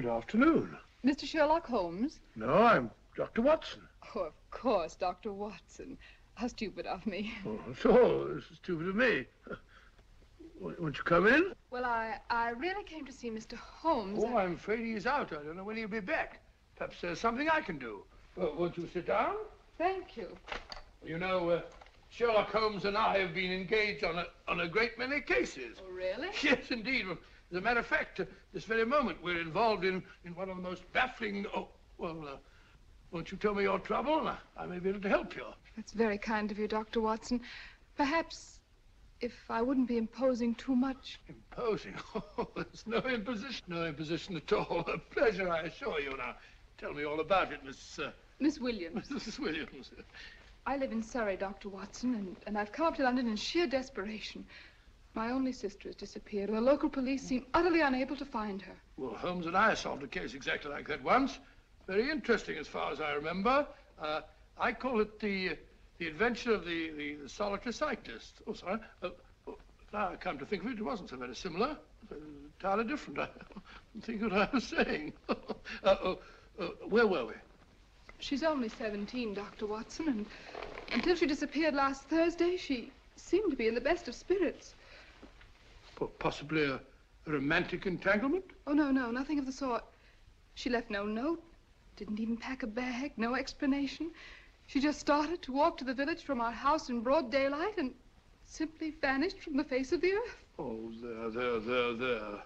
Afternoon. Mr. Sherlock Holmes? No, I'm Dr. Watson. Oh, of course, Dr. Watson. How stupid of me. Oh, so, stupid of me. Won't you come in? Well, I, I really came to see Mr. Holmes. Oh, I'm afraid he's out. I don't know when he'll be back. Perhaps there's something I can do. Well, won't you sit down? Thank you. You know, uh, Sherlock Holmes and I have been engaged on a, on a great many cases. Oh, really? Yes, indeed. As a matter of fact, uh, this very moment, we're involved in, in one of the most baffling... Oh, well, uh, won't you tell me your trouble? I, I may be able to help you. That's very kind of you, Dr. Watson. Perhaps if I wouldn't be imposing too much. Imposing? Oh, there's no imposition. No imposition at all. A pleasure, I assure you. Now, tell me all about it, Miss... Uh, Miss Williams. Mrs. Williams. I live in Surrey, Dr. Watson, and, and I've come up to London in sheer desperation. My only sister has disappeared, and the local police seem utterly unable to find her. Well, Holmes and I solved a case exactly like that once. Very interesting, as far as I remember. Uh, I call it the the adventure of the, the, the solitary cyclist. Oh, sorry. Uh, now I come to think of it, it wasn't so very similar. Was entirely different. I think what I was saying. uh, oh, uh, where were we? She's only 17, Dr. Watson, and until she disappeared last Thursday, she seemed to be in the best of spirits. Po- Possibly a, a romantic entanglement? Oh, no, no, nothing of the sort. She left no note, didn't even pack a bag, no explanation. She just started to walk to the village from our house in broad daylight and simply vanished from the face of the earth. Oh, there, there, there, there.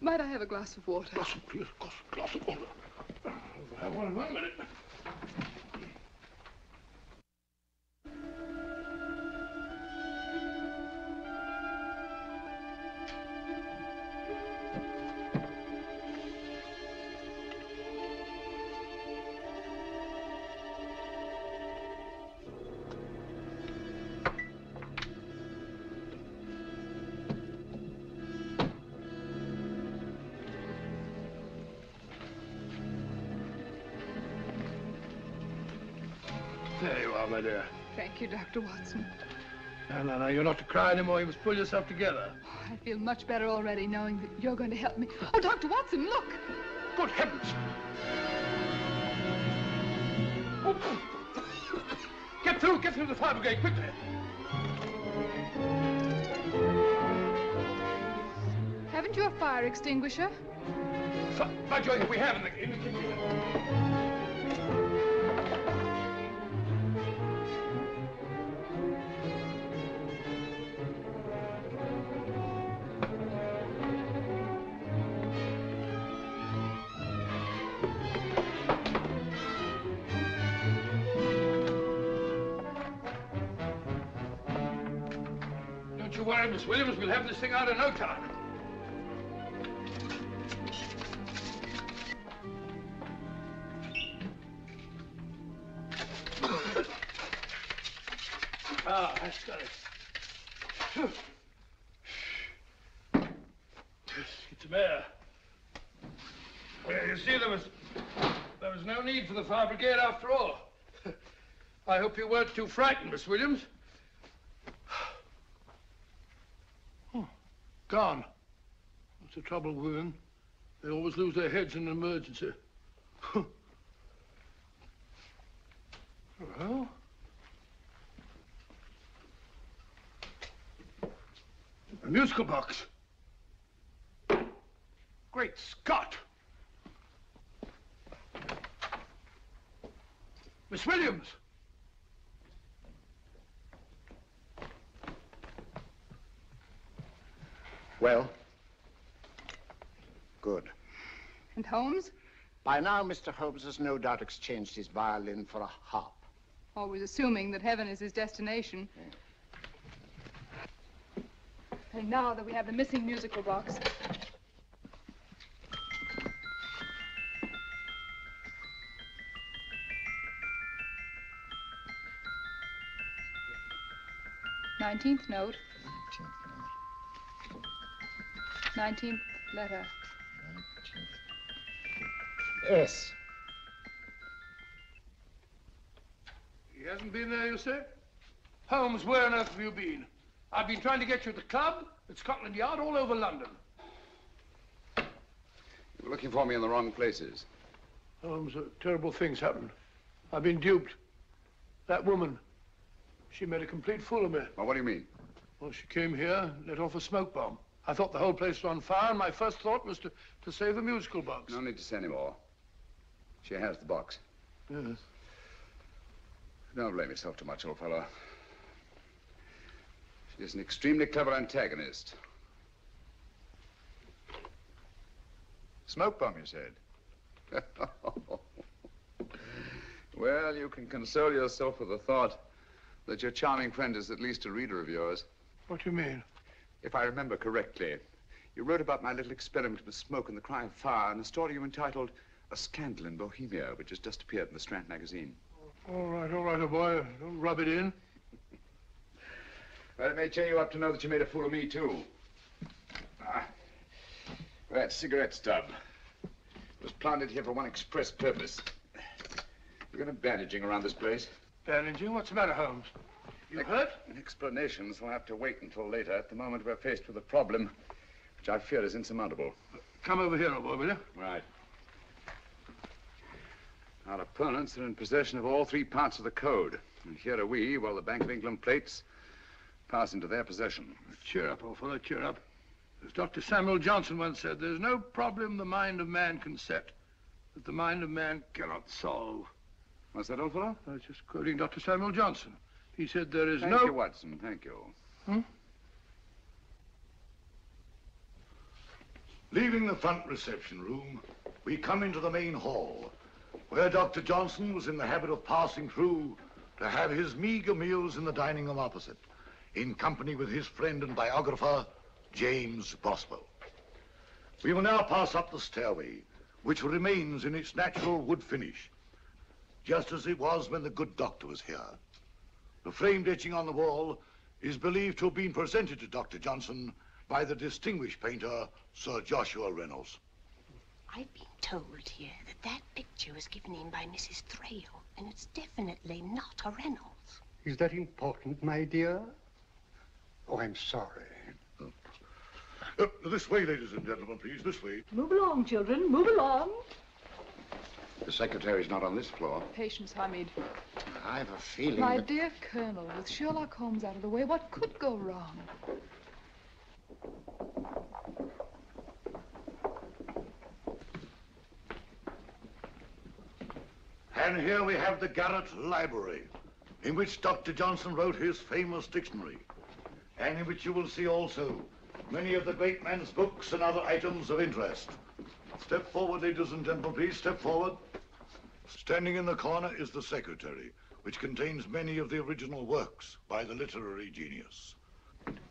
Might I have a glass of water? Glass of, glass, glass of water. Have one in one minute. Are, my dear. Thank you, Dr. Watson. No, no, no, you're not to cry anymore. You must pull yourself together. Oh, I feel much better already knowing that you're going to help me. Oh, Dr. Watson, look! Good heavens! Oh. Get through, get through the fire brigade, quickly. Haven't you a fire extinguisher? F- by Jove, we have in the, in the kitchen. Have this thing out in no time. ah, that's got it. It's some air. Well, you see, there was there was no need for the fire brigade after all. I hope you weren't too frightened, Miss Williams. Gone. That's the trouble with women. They always lose their heads in an emergency. well, a musical box. Great Scott! Miss Williams! Well? Good. And Holmes? By now, Mr. Holmes has no doubt exchanged his violin for a harp. Always assuming that heaven is his destination. And now that we have the missing musical box, Nineteenth note. Nineteenth letter. Yes. He hasn't been there, you say? Holmes, where on earth have you been? I've been trying to get you at the club, at Scotland Yard, all over London. You were looking for me in the wrong places. Holmes, uh, terrible things happened. I've been duped. That woman, she made a complete fool of me. Well, what do you mean? Well, she came here, let off a smoke bomb. I thought the whole place was on fire, and my first thought was to, to save the musical box. No need to say any more. She has the box. Yes. Don't blame yourself too much, old fellow. She is an extremely clever antagonist. Smoke bomb, you said? well, you can console yourself with the thought that your charming friend is at least a reader of yours. What do you mean? If I remember correctly, you wrote about my little experiment with smoke and the cry of fire in a story you entitled A Scandal in Bohemia, which has just appeared in the Strand magazine. All right, all right, old boy. Don't rub it in. Well, it may cheer you up to know that you made a fool of me, too. Ah, that cigarette stub was planted here for one express purpose. We're going to bandaging around this place. Bandaging? What's the matter, Holmes? You hurt? Explanations will have to wait until later. At the moment, we're faced with a problem which I fear is insurmountable. Come over here, old boy, will you? Right. Our opponents are in possession of all three parts of the code. And here are we, while the Bank of England plates pass into their possession. Cheer up, old fellow, cheer up. As Dr. Samuel Johnson once said, there's no problem the mind of man can set that the mind of man cannot solve. What's that, old fellow? I was just quoting Dr. Samuel Johnson. He said there is Thank no... you, Watson. Thank you. Hmm? Leaving the front reception room, we come into the main hall, where Dr. Johnson was in the habit of passing through to have his meager meals in the dining room opposite, in company with his friend and biographer, James Boswell. We will now pass up the stairway, which remains in its natural wood finish, just as it was when the good doctor was here. The framed etching on the wall is believed to have been presented to Dr. Johnson by the distinguished painter, Sir Joshua Reynolds. I've been told here that that picture was given him by Mrs. Thrale, and it's definitely not a Reynolds. Is that important, my dear? Oh, I'm sorry. Uh, this way, ladies and gentlemen, please, this way. Move along, children, move along. The secretary's not on this floor. Patience, Hamid. I've a feeling My that... dear Colonel, with Sherlock Holmes out of the way, what could go wrong? And here we have the garret Library, in which Dr. Johnson wrote his famous dictionary, and in which you will see also many of the great man's books and other items of interest. Step forward, ladies and gentlemen, please, step forward. Standing in the corner is the secretary, which contains many of the original works by the literary genius.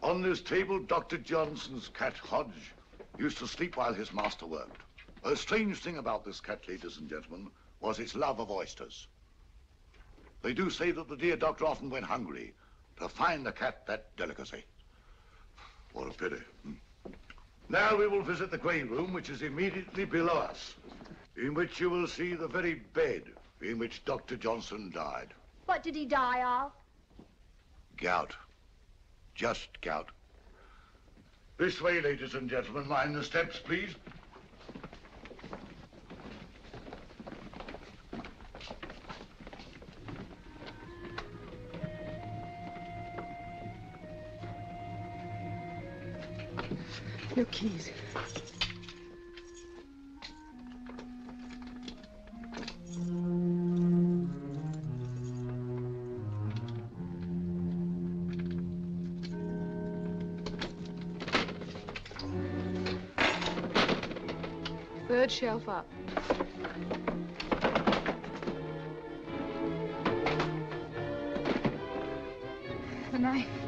On this table, Dr. Johnson's cat, Hodge, used to sleep while his master worked. A strange thing about this cat, ladies and gentlemen, was its love of oysters. They do say that the dear doctor often went hungry to find the cat that delicacy. What a pity. Hmm. Now we will visit the grey room, which is immediately below us, in which you will see the very bed in which Dr. Johnson died. What did he die of? Gout. Just gout. This way, ladies and gentlemen. Mind the steps, please. Your keys. Third shelf up. The knife.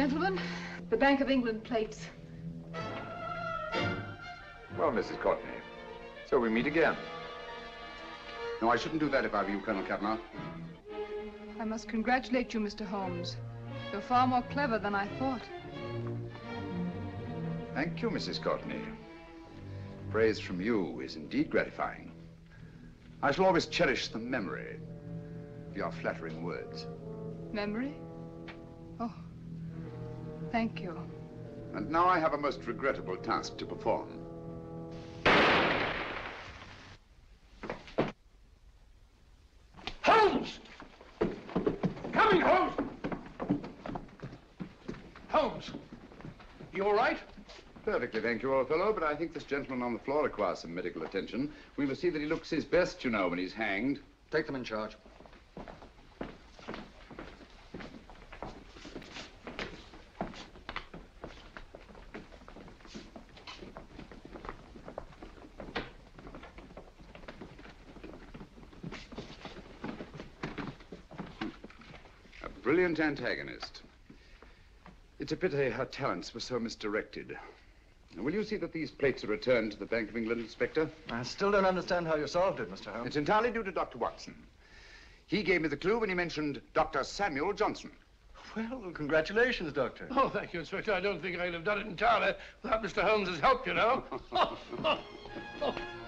Gentlemen, the Bank of England plates. Well, Mrs. Courtney, so we meet again. No, I shouldn't do that if I were you, Colonel Cavanaugh. I must congratulate you, Mr. Holmes. You're far more clever than I thought. Thank you, Mrs. Courtney. Praise from you is indeed gratifying. I shall always cherish the memory of your flattering words. Memory? Thank you. And now I have a most regrettable task to perform. Holmes! Coming, Holmes! Holmes! You all right? Perfectly, thank you, old fellow, but I think this gentleman on the floor requires some medical attention. We must see that he looks his best, you know, when he's hanged. Take them in charge. A brilliant antagonist. It's a pity her talents were so misdirected. Now, will you see that these plates are returned to the Bank of England, Inspector? I still don't understand how you solved it, Mr. Holmes. It's entirely due to Dr. Watson. He gave me the clue when he mentioned Dr. Samuel Johnson. Well, congratulations, Doctor. Oh, thank you, Inspector. I don't think I'd have done it entirely without Mr. Holmes's help, you know.